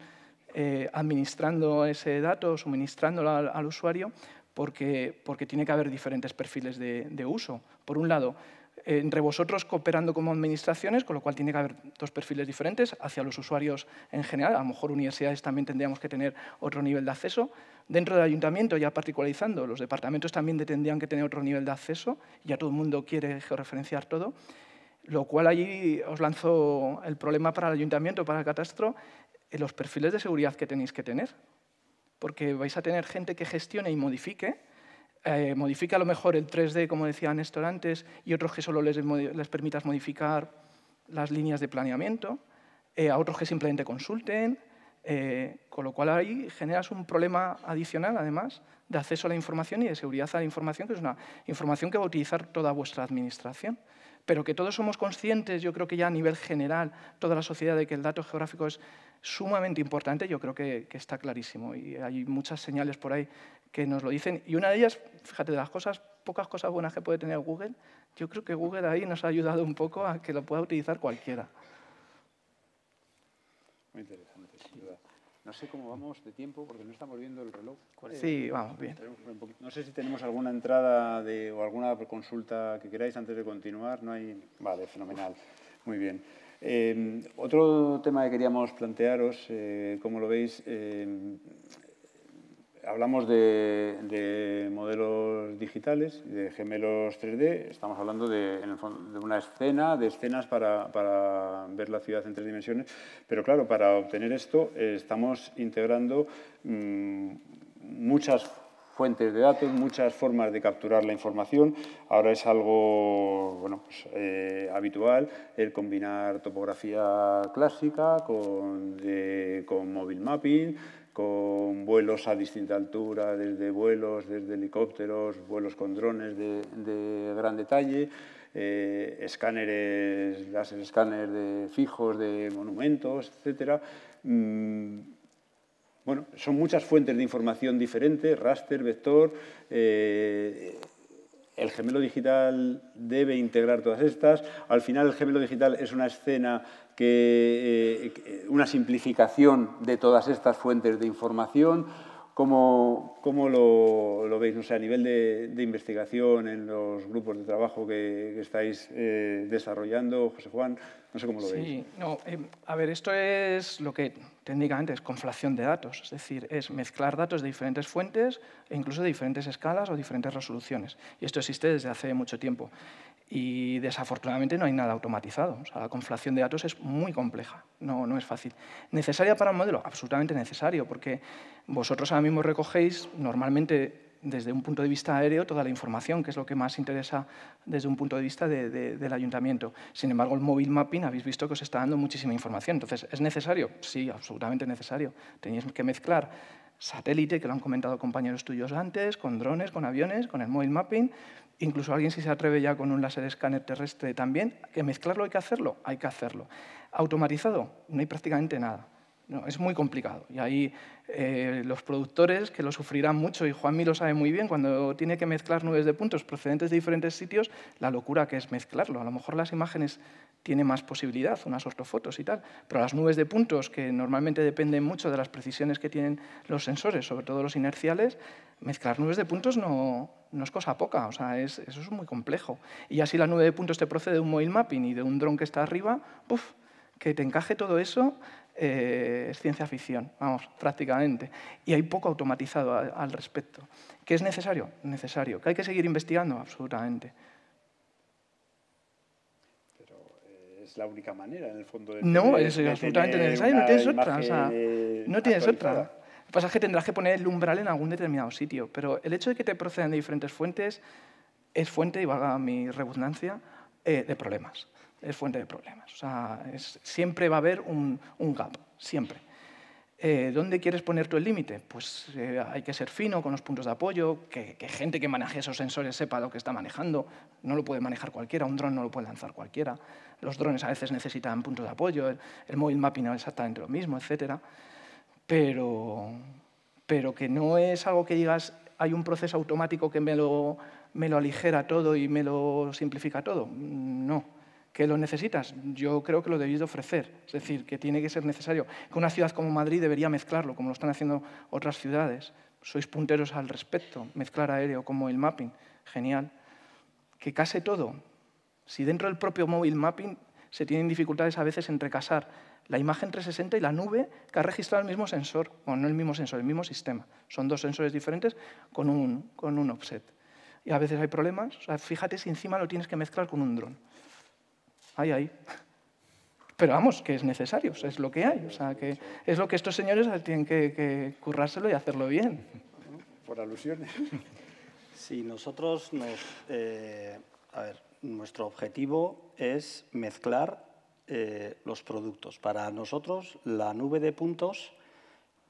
eh, administrando ese dato, suministrándolo al, usuario, porque, porque, tiene que haber diferentes perfiles de, de uso. Por un lado, entre vosotros cooperando como administraciones, con lo cual tiene que haber dos perfiles diferentes hacia los usuarios en general. A lo mejor universidades también tendríamos que tener otro nivel de acceso. Dentro del ayuntamiento, ya particularizando, los departamentos también tendrían que tener otro nivel de acceso. Ya todo el mundo quiere georreferenciar todo. Lo cual allí os lanzo el problema para el ayuntamiento, para el catastro, en los perfiles de seguridad que tenéis que tener. Porque vais a tener gente que gestione y modifique, eh, modifica a lo mejor el 3D, como decía Néstor antes, y otros que solo les, les permitas modificar las líneas de planeamiento, eh, a otros que simplemente consulten, eh, con lo cual ahí generas un problema adicional, además, de acceso a la información y de seguridad a la información, que es una información que va a utilizar toda vuestra administración. Pero que todos somos conscientes, yo creo que ya a nivel general, toda la sociedad, de que el dato geográfico es sumamente importante, yo creo que, que está clarísimo. Y hay muchas señales por ahí que nos lo dicen. Y una de ellas, fíjate, de las cosas, pocas cosas buenas que puede tener Google, yo creo que Google ahí nos ha ayudado un poco a que lo pueda utilizar cualquiera.
Muy interesante, No sé cómo vamos de tiempo porque no estamos viendo el reloj.
Sí, vamos bien.
No sé si tenemos alguna entrada de, o alguna consulta que queráis antes de continuar. No hay. Vale, fenomenal. Muy bien. Eh, otro tema que queríamos plantearos, eh, como lo veis, eh, hablamos de, modelos digitales, de gemelos 3D, estamos hablando de, una escena, de escenas para, ver la ciudad en tres dimensiones, pero claro, para obtener esto estamos integrando mm, muchas fuentes de datos, muchas formas de capturar la información. Ahora es algo bueno, pues, eh, habitual el combinar topografía clásica con, con móvil mapping, con vuelos a distinta altura, desde vuelos, desde helicópteros, vuelos con drones de, gran detalle, eh, escáneres, láser escáner de fijos de monumentos, etc. Mm, bueno, son muchas fuentes de información diferentes, raster, vector. Eh, el gemelo digital debe integrar todas estas. Al final el gemelo digital es una escena que, eh, una simplificación de todas estas fuentes de información. ¿Cómo, cómo lo, lo, veis? No sé, a nivel de, investigación en los grupos de trabajo que, estáis eh, desarrollando, José Juan, no sé cómo lo veis.
Sí, no, eh, a ver, esto es lo que técnicamente es conflación de datos, es decir, es mezclar datos de diferentes fuentes e incluso de diferentes escalas o diferentes resoluciones. Y esto existe desde hace mucho tiempo y desafortunadamente no hay nada automatizado. O sea, la conflación de datos es muy compleja, no, no es fácil. ¿Necesaria para un modelo? Absolutamente necesario, porque vosotros ahora mismo recogéis normalmente desde un punto de vista aéreo toda la información, que es lo que más interesa desde un punto de vista del ayuntamiento. Sin embargo, el móvil mapping habéis visto que os está dando muchísima información. Entonces, ¿es necesario? Sí, absolutamente necesario. Tenéis que mezclar satélite, que lo han comentado compañeros tuyos antes, con drones, con aviones, con el móvil mapping, incluso alguien si se atreve ya con un láser escáner terrestre también, que mezclarlo hay que hacerlo, hay que hacerlo. Automatizado, no hay prácticamente nada. No, es muy complicado. Y ahí eh, los productores, que lo sufrirán mucho, y Juanmi lo sabe muy bien, cuando tiene que mezclar nubes de puntos procedentes de diferentes sitios, la locura que es mezclarlo. A lo mejor las imágenes tienen más posibilidad, unas ortofotos y tal, pero las nubes de puntos, que normalmente dependen mucho de las precisiones que tienen los sensores, sobre todo los inerciales, mezclar nubes de puntos no, no es cosa poca, o sea, es, eso es muy complejo. Y así la nube de puntos te procede de un mobile mapping y de un dron que está arriba, ¡puf! que te encaje todo eso eh, es ciencia ficción, vamos, prácticamente. Y hay poco automatizado al respecto. ¿Qué es necesario? Necesario. ¿Que hay que seguir investigando? Absolutamente.
Pero eh, es la única manera, en el fondo. De
no, es absolutamente necesario, no tienes otra. O sea, no tienes otra. Lo que pasa es que tendrás que poner el umbral en algún determinado sitio, pero el hecho de que te procedan de diferentes fuentes es fuente, y valga mi redundancia, eh, de problemas es fuente de problemas. O sea, siempre va a haber un, gap, siempre. Eh, ¿Dónde quieres poner tú el límite? Pues eh, hay que ser fino con los puntos de apoyo, que, gente que maneje esos sensores sepa lo que está manejando. No lo puede manejar cualquiera, un dron no lo puede lanzar cualquiera. Los drones a veces necesitan puntos de apoyo, el, el móvil mapping es exactamente lo mismo, etc. Pero, pero que no es algo que digas, hay un proceso automático que me lo, me lo aligera todo y me lo simplifica todo. No ¿Que lo necesitas? Yo creo que lo debéis de ofrecer. Es decir, que tiene que ser necesario. Que una ciudad como Madrid debería mezclarlo, como lo están haciendo otras ciudades. Sois punteros al respecto. Mezclar aéreo como el mapping. Genial. Que case todo. Si dentro del propio móvil mapping se tienen dificultades a veces entre casar la imagen 360 y la nube que ha registrado el mismo sensor, o no el mismo sensor, el mismo sistema. Son dos sensores diferentes con un, con un offset. Y a veces hay problemas. fíjate si encima lo tienes que mezclar con un dron ahí, ahí. Pero vamos, que es necesario, es lo que hay. O sea, que es lo que estos señores tienen que, currárselo y hacerlo bien.
Por alusiones. [laughs]
Sí, nosotros nos... Eh, a ver, nuestro objetivo es mezclar eh, los productos. Para nosotros, la nube de puntos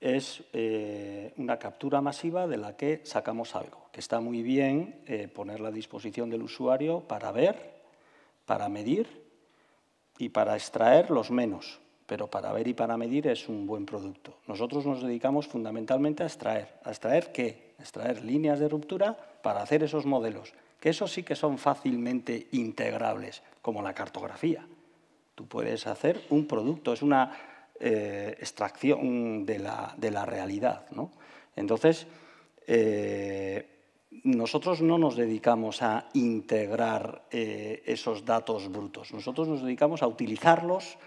es eh, una captura masiva de la que sacamos algo, que está muy bien ponerla a disposición del usuario para ver, para medir y para extraer los menos, pero para ver y para medir es un buen producto. Nosotros nos dedicamos fundamentalmente a extraer. ¿A extraer qué? Extraer líneas de ruptura para hacer esos modelos, que esos sí que son fácilmente integrables, como la cartografía. Tú puedes hacer un producto, es una eh, extracción de la, de la realidad. ¿no? Entonces, eh, nosotros no nos dedicamos a integrar eh, esos datos brutos, nosotros nos dedicamos a utilizarlos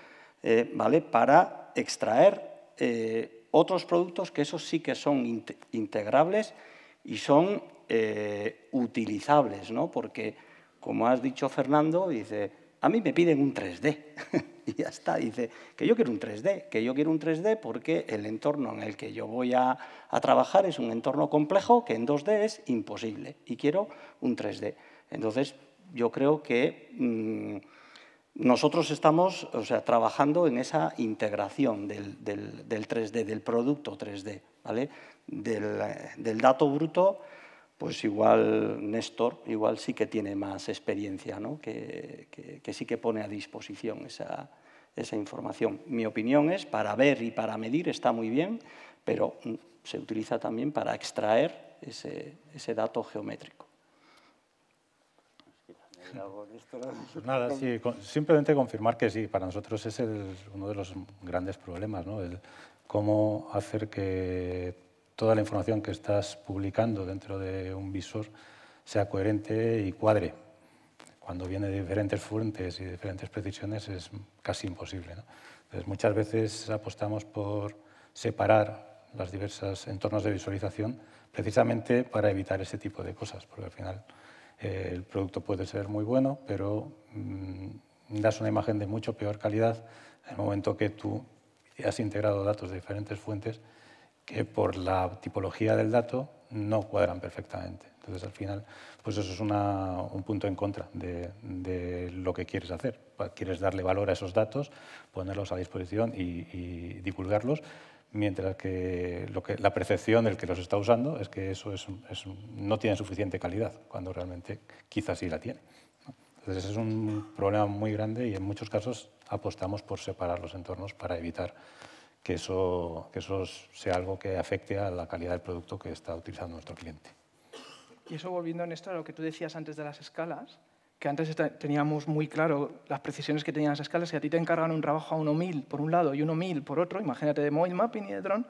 eh, ¿vale? para extraer eh, otros productos que esos sí que son integrables y son utilizables, ¿no? porque, como has dicho Fernando, dice, a mí me piden un 3D. [laughs] y ya está, dice que yo quiero un 3D, que yo quiero un 3D porque el entorno en el que yo voy a, trabajar es un entorno complejo que en 2D es imposible y quiero un 3D. Entonces, yo creo que mm, nosotros estamos o sea, trabajando en esa integración del, 3D, del producto 3D, ¿vale? del, del dato bruto pues igual Néstor igual sí que tiene más experiencia, ¿no? que, sí que pone a disposición esa, información. Mi opinión es, para ver y para medir está muy bien, pero mm, se utiliza también para extraer ese, dato geométrico.
Pues nada, sí, simplemente confirmar que sí, para nosotros es uno de los grandes problemas, ¿no? el cómo hacer que toda la información que estás publicando dentro de un visor sea coherente y cuadre. Cuando viene de diferentes fuentes y diferentes precisiones es casi imposible. Entonces, muchas veces apostamos por separar los diversos entornos de visualización precisamente para evitar ese tipo de cosas, porque al final eh, el producto puede ser muy bueno, pero mm, das una imagen de mucho peor calidad en el momento que tú has integrado datos de diferentes fuentes que por la tipología del dato no cuadran perfectamente. Entonces, al final, pues eso es un punto en contra de, lo que quieres hacer. Quieres darle valor a esos datos, ponerlos a disposición y, divulgarlos, mientras que, lo que, la percepción del que los está usando es que eso no tiene suficiente calidad, cuando realmente quizás sí la tiene. Entonces, ese es un problema muy grande y en muchos casos apostamos por separar los entornos para evitar que eso, que eso sea algo que afecte a la calidad del producto que está utilizando nuestro cliente.
Y eso volviendo, Néstor, a lo que tú decías antes de las escalas, que antes teníamos muy claro las precisiones que tenían las escalas, si a ti te encargan un trabajo a 1.000 por un lado y 1.000 por otro, imagínate de mobile mapping y de drone,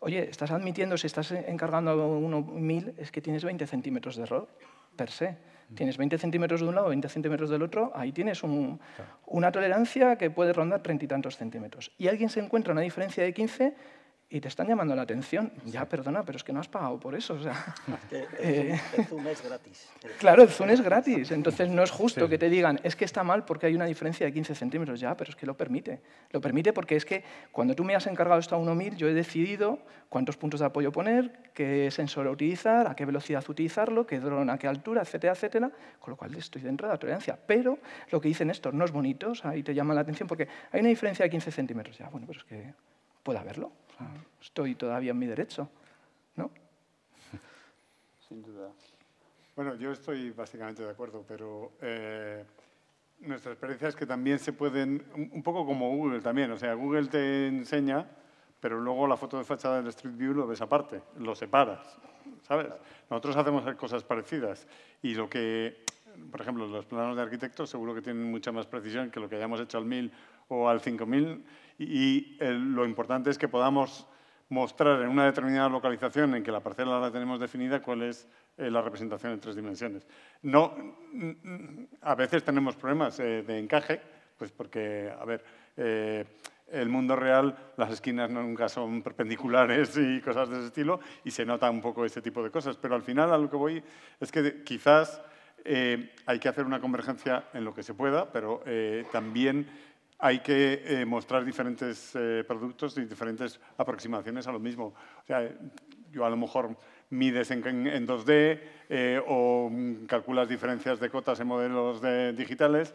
oye, estás admitiendo, si estás encargando a 1.000, es que tienes 20 centímetros de error, per se. Tienes 20 centímetros de un lado, 20 centímetros del otro, ahí tienes una tolerancia que puede rondar 30 y tantos centímetros. Y alguien se encuentra una diferencia de 15 y te están llamando la atención. Ya, perdona, pero es que no has pagado por eso. O sea, [laughs]
eh, el, Zoom es gratis. [laughs]
Claro, el Zoom es gratis. Entonces no es justo que te digan, es que está mal porque hay una diferencia de 15 centímetros. Ya, pero es que lo permite. Lo permite porque es que cuando tú me has encargado esto a 1000, yo he decidido cuántos puntos de apoyo poner, qué sensor utilizar, a qué velocidad utilizarlo, qué dron, a qué altura, etcétera, etcétera. Con lo cual estoy dentro de la tolerancia. Pero lo que dice Néstor no es bonito, o sea, y te llama la atención porque hay una diferencia de 15 centímetros. Ya, bueno, pero es que puede haberlo estoy todavía en mi derecho, ¿no? [laughs]
Sin duda.
Bueno, yo estoy básicamente de acuerdo, pero eh, nuestra experiencia es que también se pueden, un poco como Google también, o sea, Google te enseña, pero luego la foto de fachada del Street View lo ves aparte, lo separas, ¿sabes? Nosotros hacemos cosas parecidas y lo que, por ejemplo, los planos de arquitectos seguro que tienen mucha más precisión que lo que hayamos hecho al 1000 o al 5000 y lo importante es que podamos mostrar en una determinada localización en que la parcela la tenemos definida cuál es eh, la representación en tres dimensiones. No, a veces tenemos problemas eh, de encaje, pues porque, a ver, eh, el mundo real, las esquinas nunca son perpendiculares y cosas de ese estilo, y se nota un poco ese tipo de cosas. Pero al final a lo que voy es que quizás hay que hacer una convergencia en lo que se pueda, pero también hay que eh, mostrar diferentes eh, productos y diferentes aproximaciones a lo mismo. O sea, yo a lo mejor mides en, 2D eh, o calculas diferencias de cotas en modelos digitales,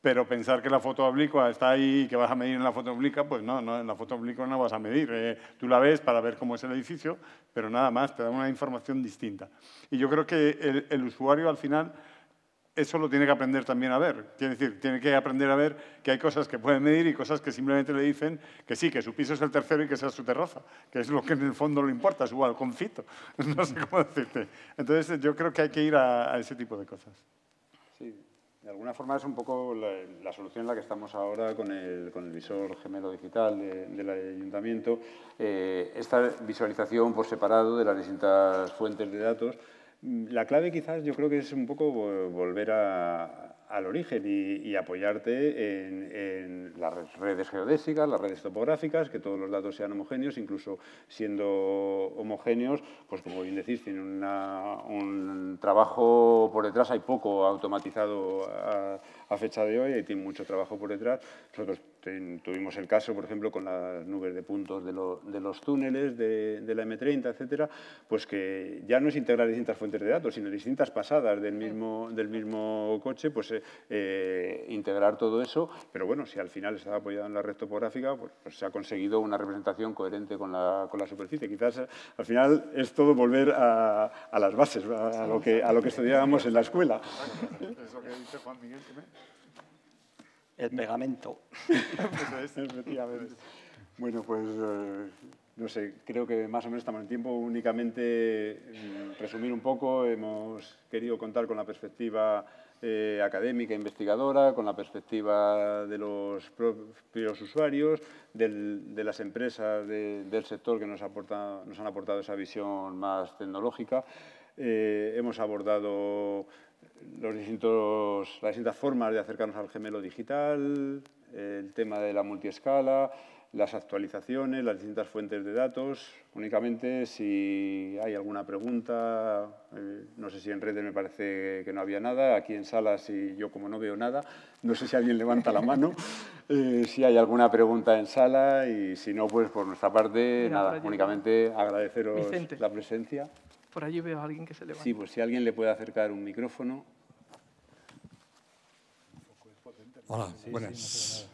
pero pensar que la foto oblicua está ahí y que vas a medir en la foto oblicua, pues no, no en la foto oblicua no vas a medir. tú la ves para ver cómo es el edificio, pero nada más, te da una información distinta. Y yo creo que el usuario al final eso lo tiene que aprender también a ver. Tiene que aprender a ver que hay cosas que pueden medir y cosas que simplemente le dicen que sí, que su piso es el tercero y que sea su terraza, que es lo que en el fondo le importa, su balconcito. [laughs] No sé cómo decirte. Entonces, yo creo que hay que ir a, ese tipo de cosas.
Sí, de alguna forma es un poco la, solución en la que estamos ahora con el, con el visor gemelo digital del ayuntamiento. Eh, esta visualización por separado de las distintas fuentes de datos la clave quizás yo creo que es un poco volver al origen y, apoyarte en, las redes geodésicas, las redes topográficas, que todos los datos sean homogéneos, incluso siendo homogéneos, pues como bien decís, tiene un trabajo por detrás, hay poco automatizado a, a fecha de hoy y tiene mucho trabajo por detrás. Nosotros tuvimos el caso, por ejemplo, con las nubes de puntos de, los túneles de, la M30, etcétera, pues que ya no es integrar distintas fuentes de datos, sino distintas pasadas del mismo, del mismo coche, pues eh, eh, integrar todo eso. Pero bueno, si al final estaba apoyado en la red topográfica, pues, pues, se ha conseguido una representación coherente con la, con la superficie. Quizás eh, al final es todo volver a, las bases, a, lo que, a lo que estudiábamos en la escuela.
Eso que dice Juan Miguel,
el pegamento.
Bueno, pues eh, no sé, creo que más o menos estamos en tiempo. Únicamente mm, resumir un poco, hemos querido contar con la perspectiva eh, académica, investigadora, con la perspectiva de los propios usuarios, de las empresas del sector que nos, nos han aportado esa visión más tecnológica. Eh, hemos abordado los distintos, las distintas formas de acercarnos al gemelo digital, el tema de la multiescala, las actualizaciones, las distintas fuentes de datos. Únicamente si hay alguna pregunta, eh, no sé si en redes me parece que no había nada, aquí en sala si yo como no veo nada, no sé si alguien levanta la mano, [laughs] eh, si hay alguna pregunta en sala y si no, pues por nuestra parte, nada, únicamente agradeceros la presencia.
Por allí veo a alguien que se levanta.
Sí, pues si alguien le puede acercar un micrófono.
Hola, buenas.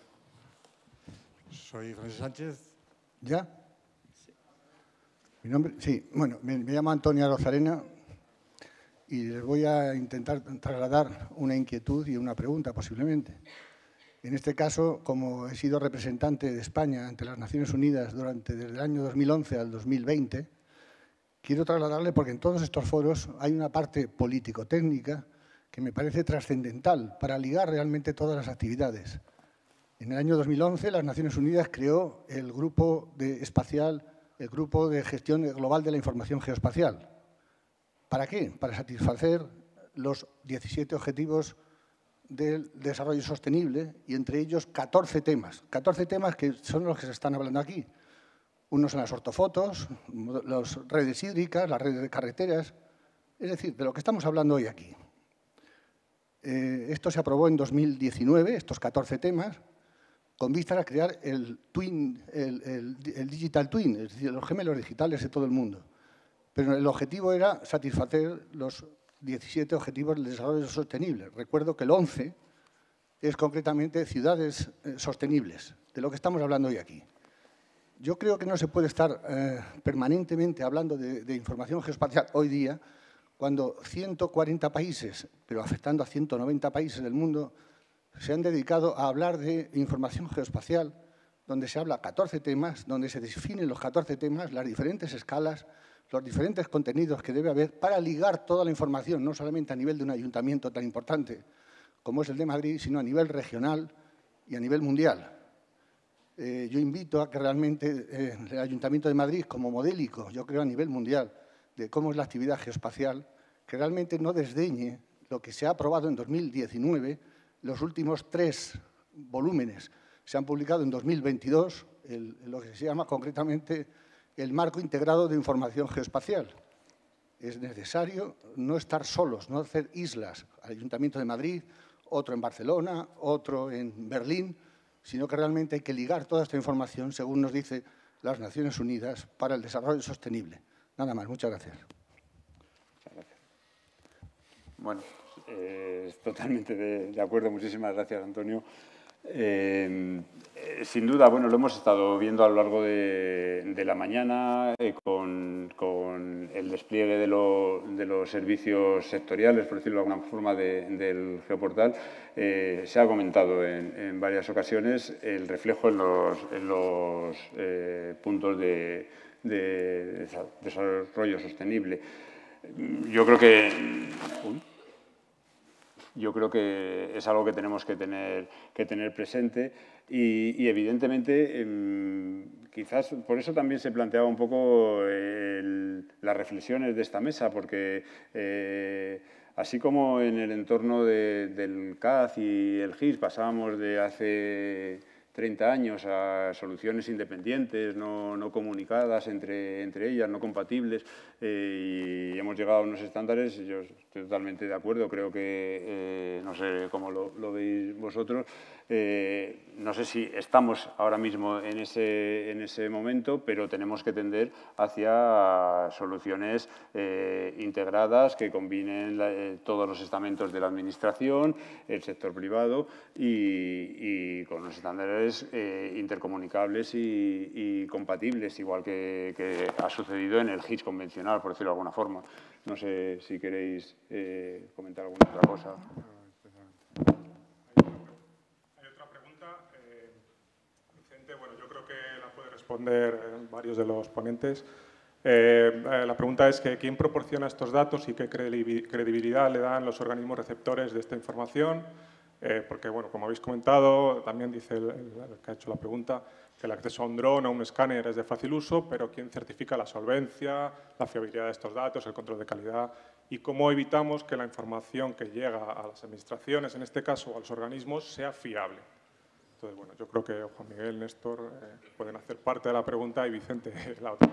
Soy José Sánchez. ¿Ya? Mi nombre, sí, bueno, me, llamo Antonio Rosarena y les voy a intentar trasladar una inquietud y una pregunta posiblemente. En este caso, como he sido representante de España ante las Naciones Unidas durante desde el año 2011 al 2020, quiero trasladarle, porque en todos estos foros hay una parte político-técnica que me parece trascendental para ligar realmente todas las actividades. En el año 2011 las Naciones Unidas creó el Grupo de Espacial, el Grupo de Gestión Global de la Información Geoespacial. ¿Para qué? Para satisfacer los 17 objetivos del desarrollo sostenible y entre ellos 14 temas. 14 temas que son los que se están hablando aquí. Unos son las ortofotos, las redes hídricas, las redes de carreteras, es decir, de lo que estamos hablando hoy aquí. Eh, esto se aprobó en 2019, estos 14 temas, con vista a crear el, twin, el, Digital Twin, es decir, los gemelos digitales de todo el mundo. Pero el objetivo era satisfacer los 17 Objetivos del Desarrollo Sostenible. Recuerdo que el 11 es concretamente ciudades eh, sostenibles, de lo que estamos hablando hoy aquí. Yo creo que no se puede estar eh, permanentemente hablando de, información geoespacial hoy día cuando 140 países, pero afectando a 190 países del mundo, se han dedicado a hablar de información geoespacial, donde se habla 14 temas, donde se definen los 14 temas, las diferentes escalas, los diferentes contenidos que debe haber para ligar toda la información, no solamente a nivel de un ayuntamiento tan importante como es el de Madrid, sino a nivel regional y a nivel mundial. Eh, yo invito a que realmente eh, el Ayuntamiento de Madrid, como modélico, yo creo a nivel mundial, de cómo es la actividad geoespacial, que realmente no desdeñe lo que se ha aprobado en 2019, los últimos tres volúmenes se han publicado en 2022, lo que se llama concretamente el marco integrado de información geoespacial. Es necesario no estar solos, no hacer islas, al Ayuntamiento de Madrid, otro en Barcelona, otro en Berlín, sino que realmente hay que ligar toda esta información, según nos dice las Naciones Unidas, para el desarrollo sostenible. Nada más, muchas gracias.
Bueno, eh, [laughs] totalmente de, acuerdo. Muchísimas gracias, Antonio. Eh, eh, sin duda, bueno, lo hemos estado viendo a lo largo de, la mañana con, el despliegue de, los servicios sectoriales, por decirlo de alguna forma, del geoportal. Se ha comentado en, varias ocasiones el reflejo en los, puntos de, de, desarrollo sostenible. Yo creo que yo creo que es algo que tenemos que tener, que tener presente y, evidentemente em, quizás por eso también se planteaba un poco las reflexiones de esta mesa, porque eh, así como en el entorno del CAZ y el GIS pasábamos de hace 30 años a soluciones independientes, no, no comunicadas entre, ellas, no compatibles, eh, y hemos llegado a unos estándares, yo estoy totalmente de acuerdo, creo que, eh, no sé cómo lo, veis vosotros, eh, no sé si estamos ahora mismo en ese, en ese momento, pero tenemos que tender hacia soluciones eh, integradas que combinen eh, todos los estamentos de la Administración, el sector privado y, con los estándares intercomunicables y, compatibles, igual que, que, ha sucedido en el GIS convencional, por decirlo de alguna forma. No sé si queréis comentar alguna otra cosa.
responder eh, varios de los ponentes. Eh, eh, la pregunta es que quién proporciona estos datos y qué credibilidad le dan los organismos receptores de esta información, porque, bueno, como habéis comentado, también dice el, que ha hecho la pregunta que el acceso a un dron o a un escáner es de fácil uso, pero quién certifica la solvencia, la fiabilidad de estos datos, el control de calidad y cómo evitamos que la información que llega a las administraciones, en este caso a los organismos, sea fiable. Entonces, bueno, yo creo que Juan Miguel, Néstor eh, pueden hacer parte de la pregunta y Vicente la otra.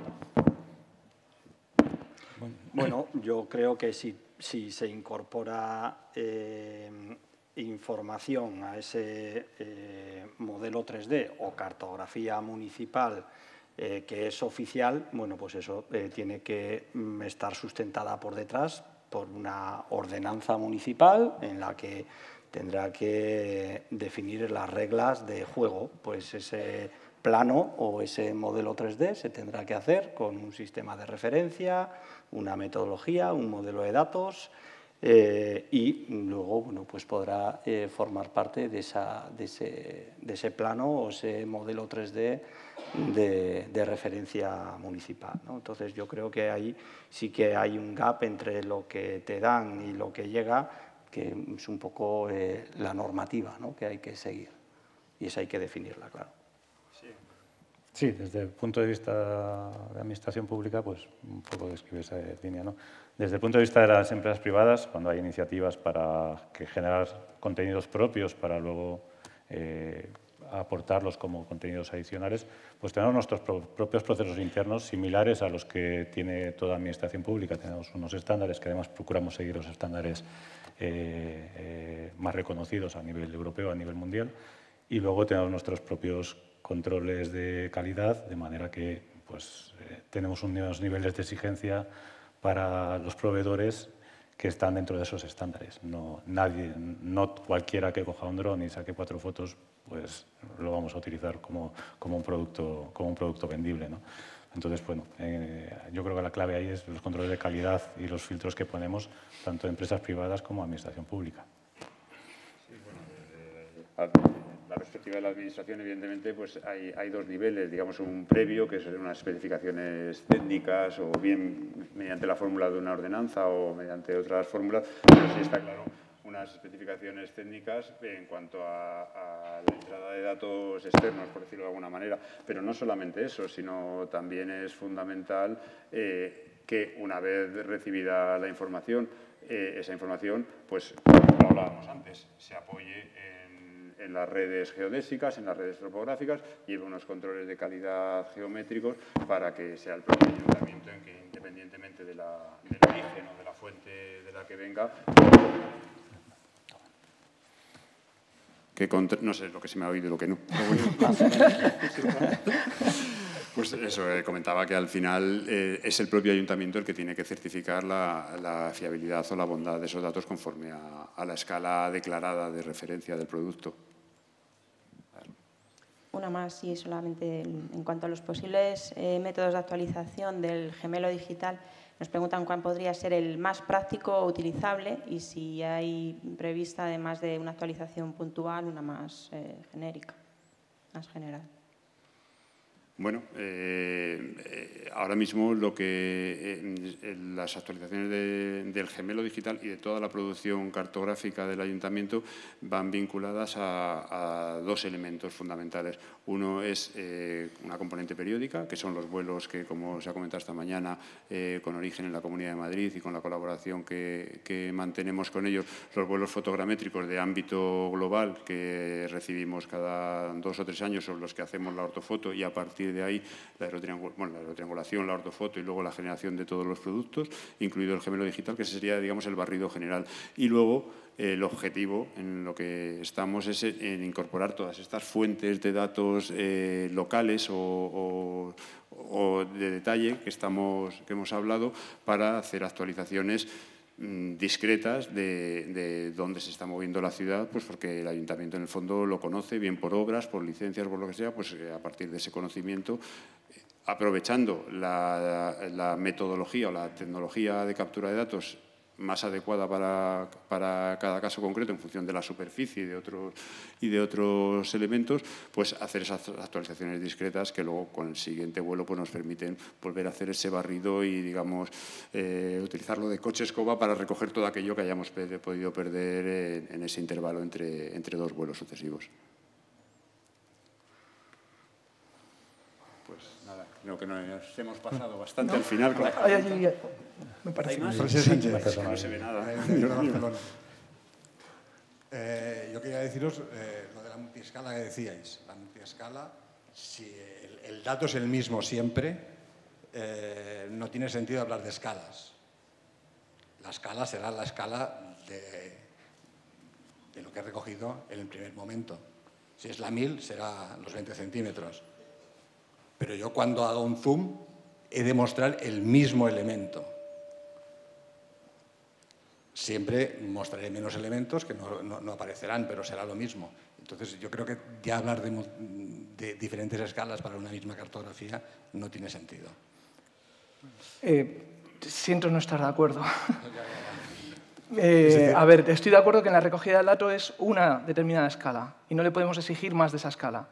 Bueno, yo creo que si, se incorpora eh, información a ese eh, modelo 3D o cartografía municipal que es oficial, bueno, pues eso tiene que mm, estar sustentada por detrás por una ordenanza municipal en la que tendrá que definir las reglas de juego. Pues ese plano o ese modelo 3D se tendrá que hacer con un sistema de referencia, una metodología, un modelo de datos eh, y luego bueno, pues podrá eh, formar parte de, esa, de, ese, de, ese, plano o ese modelo 3D de, de referencia municipal. ¿no? Entonces yo creo que ahí sí que hay un gap entre lo que te dan y lo que llega, que es un poco eh, la normativa ¿no? que hay que seguir y esa hay que definirla, claro.
Sí, desde el punto de vista de administración pública, pues un poco describe esa línea. ¿no? Desde el punto de vista de las empresas privadas, cuando hay iniciativas para que generar contenidos propios para luego eh, aportarlos como contenidos adicionales, pues tenemos nuestros propios procesos internos similares a los que tiene toda administración pública. Tenemos unos estándares que además procuramos seguir los estándares eh, eh, más reconocidos a nivel europeo, a nivel mundial, y luego tenemos nuestros propios controles de calidad, de manera que pues, eh, tenemos unos niveles de exigencia para los proveedores que están dentro de esos estándares. No, nadie, no cualquiera que coja un dron y saque cuatro fotos, pues lo vamos a utilizar como, como un, producto, como un producto vendible. Entonces, bueno, eh, yo creo que la clave ahí es los controles de calidad y los filtros que ponemos, tanto en empresas privadas como administración pública. Sí,
bueno, eh, perspectiva de la Administración, evidentemente, pues hay, hay, dos niveles, digamos, un previo, que son unas especificaciones técnicas, o bien mediante la fórmula de una ordenanza o mediante otras fórmulas, pero sí está claro unas especificaciones técnicas en cuanto a, la entrada de datos externos, por decirlo de alguna manera. Pero no solamente eso, sino también es fundamental eh, que una vez recibida la información, eh, esa información, pues, como hablábamos antes, se apoye en las redes geodésicas, en las redes topográficas, lleva unos controles de calidad geométricos para que sea el propio ayuntamiento en que, independientemente de la, del origen o de la fuente de la que venga, que no sé lo que se me ha oído y lo que no. [laughs] Pues eso, eh, comentaba que al final eh, es el propio ayuntamiento el que tiene que certificar la, fiabilidad o la bondad de esos datos conforme a, la escala declarada de referencia del producto.
Una más, y solamente en cuanto a los posibles eh, métodos de actualización del gemelo digital, nos preguntan cuál podría ser el más práctico o utilizable y si hay prevista, además de una actualización puntual, una más genérica, más general.
Bueno, eh, eh, ahora mismo lo que eh, las actualizaciones del gemelo digital y de toda la producción cartográfica del ayuntamiento van vinculadas a, dos elementos fundamentales. Uno es una componente periódica, que son los vuelos que, como se ha comentado esta mañana, con origen en la Comunidad de Madrid y con la colaboración que, que mantenemos con ellos, los vuelos fotogramétricos de ámbito global que recibimos cada dos o tres años son los que hacemos la ortofoto y a partir de ahí la, aerotriangulación, la ortofoto y luego la generación de todos los productos, incluido el gemelo digital, que sería digamos, el barrido general. Y luego el objetivo en lo que estamos es en incorporar todas estas fuentes de datos eh, locales o, de detalle que, estamos, que hemos hablado para hacer actualizaciones discretas de, dónde se está moviendo la ciudad, pues porque el ayuntamiento en el fondo lo conoce, bien por obras, por licencias, por lo que sea, pues eh, a partir de ese conocimiento, eh, aprovechando la metodología o la tecnología de captura de datos más adecuada para, para, cada caso concreto en función de la superficie y de, otros, y de otros elementos, pues hacer esas actualizaciones discretas que luego con el siguiente vuelo pues nos permiten volver a hacer ese barrido y digamos eh, utilizarlo de coche escoba para recoger todo aquello que hayamos podido perder en, en ese intervalo entre, entre dos vuelos sucesivos. Creo que nos hemos pasado bastante al final.
Me parece más.
no se ve nada. [laughs]
Eh, yo quería deciros eh, lo de la multiescala que decíais. La multiescala, si el, dato es el mismo siempre, eh, no tiene sentido hablar de escalas. La escala será la escala de, de lo que he recogido en el primer momento. Si es la 1000, será los 20 centímetros. Pero yo cuando hago un zoom he de mostrar el mismo elemento. Siempre mostraré menos elementos que no, aparecerán, pero será lo mismo. Entonces yo creo que ya hablar de, diferentes escalas para una misma cartografía no tiene sentido.
Eh, siento no estar de acuerdo. [laughs] [laughs] Eh, a ver, estoy de acuerdo que en la recogida del dato es una determinada escala y no le podemos exigir más de esa escala.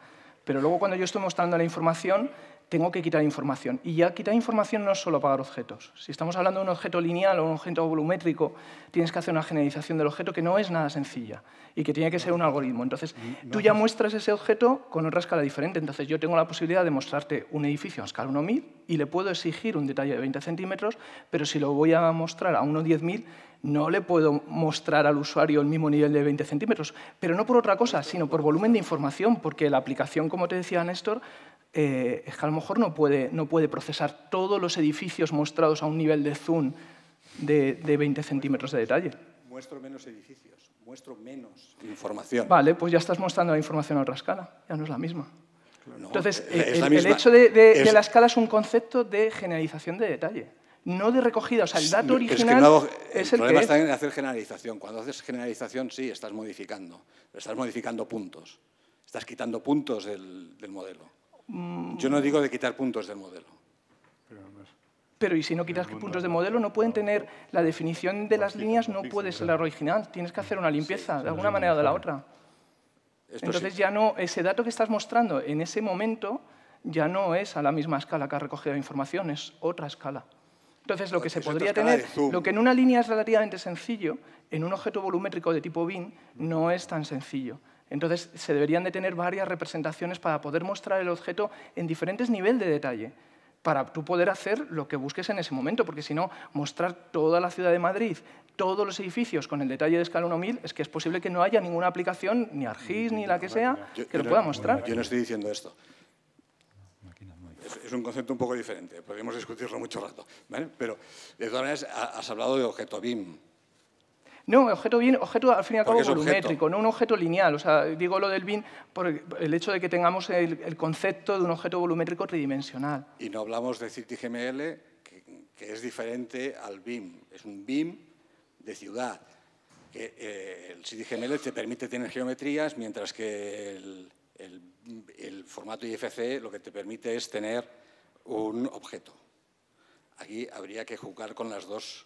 Pero luego cuando yo estoy mostrando la información, tengo que quitar información. Y ya quitar información no es solo pagar objetos. Si estamos hablando de un objeto lineal o un objeto volumétrico, tienes que hacer una generalización del objeto que no es nada sencilla y que tiene que ser un algoritmo. Entonces, tú ya muestras ese objeto con otra escala diferente. Entonces, yo tengo la posibilidad de mostrarte un edificio a escala 1000 y le puedo exigir un detalle de 20 centímetros, pero si lo voy a mostrar a uno 10.000, no le puedo mostrar al usuario el mismo nivel de 20 centímetros, pero no por otra cosa, sino por volumen de información, porque la aplicación, como te decía Néstor, eh, es que a lo mejor no puede, no puede procesar todos los edificios mostrados a un nivel de zoom de, de 20 centímetros de detalle.
Muestro menos edificios, muestro menos información.
Vale, pues ya estás mostrando la información a otra escala, ya no es la misma. Entonces, el, hecho de, de la escala es un concepto de generalización de detalle no de recogida. O sea, el dato original es, el,
problema está
en
hacer generalización. Cuando haces generalización, sí, estás modificando. Estás modificando puntos. Estás quitando puntos del, modelo. Mm. Yo no digo de quitar puntos del modelo.
Pero y si no quitas puntos de modelo, no pueden tener la definición de las líneas, no puede ser la original. Tienes que hacer una limpieza, de alguna manera o de la otra. Entonces ya no, ese dato que estás mostrando en ese momento ya no es a la misma escala que ha recogido la información, es otra escala. Entonces, lo que se podría tener, lo que en una línea es relativamente sencillo, en un objeto volumétrico de tipo bin no es tan sencillo. Entonces, se deberían de tener varias representaciones para poder mostrar el objeto en diferentes niveles de detalle, para tú poder hacer lo que busques en ese momento, porque si no, mostrar toda la ciudad de Madrid, todos los edificios con el detalle de escala 1000, es que es posible que no haya ninguna aplicación, ni ArcGIS, ni la que sea, que lo pueda mostrar.
Yo no estoy diciendo esto es un concepto un poco diferente, podríamos discutirlo mucho rato. Pero, de todas maneras, has hablado de objeto BIM.
No, objeto BIM, objeto al fin y al cabo volumétrico, no un objeto lineal. O sea, digo lo del BIM por el hecho de que tengamos el, concepto de un objeto volumétrico tridimensional.
Y no hablamos de CityGML, que, que es diferente al BIM. Es un BIM de ciudad. Que, eh, el CityGML te permite tener geometrías, mientras que el, el el formato IFC lo que te permite es tener un objeto. Aquí habría que jugar con las dos,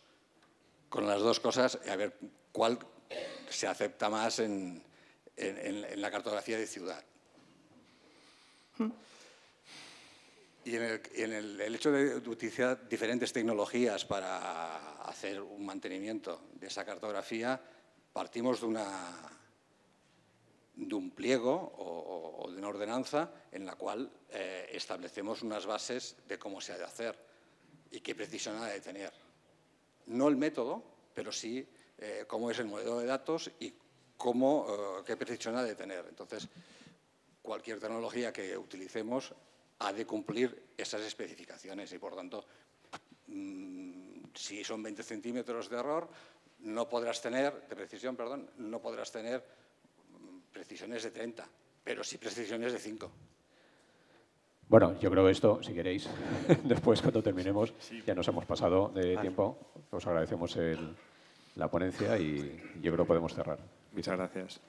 con las dos cosas y a ver cuál se acepta más en, la cartografía de ciudad. Y en, el, hecho de utilizar diferentes tecnologías para hacer un mantenimiento de esa cartografía, partimos de una, de un pliego o, de una ordenanza en la cual eh, establecemos unas bases de cómo se ha de hacer y qué precisión ha de tener. No el método, pero sí eh, cómo es el modelo de datos y cómo, eh, qué precisión ha de tener. Entonces, cualquier tecnología que utilicemos ha de cumplir esas especificaciones y, por tanto, mm, si son 20 centímetros de error, no podrás tener, de precisión, perdón, no podrás tener precisiones de 30, pero sí precisiones de 5.
Bueno, yo creo que esto, si queréis, [laughs] después cuando terminemos, ya nos hemos pasado de tiempo. Os agradecemos la ponencia y yo creo que podemos cerrar.
Muchas gracias.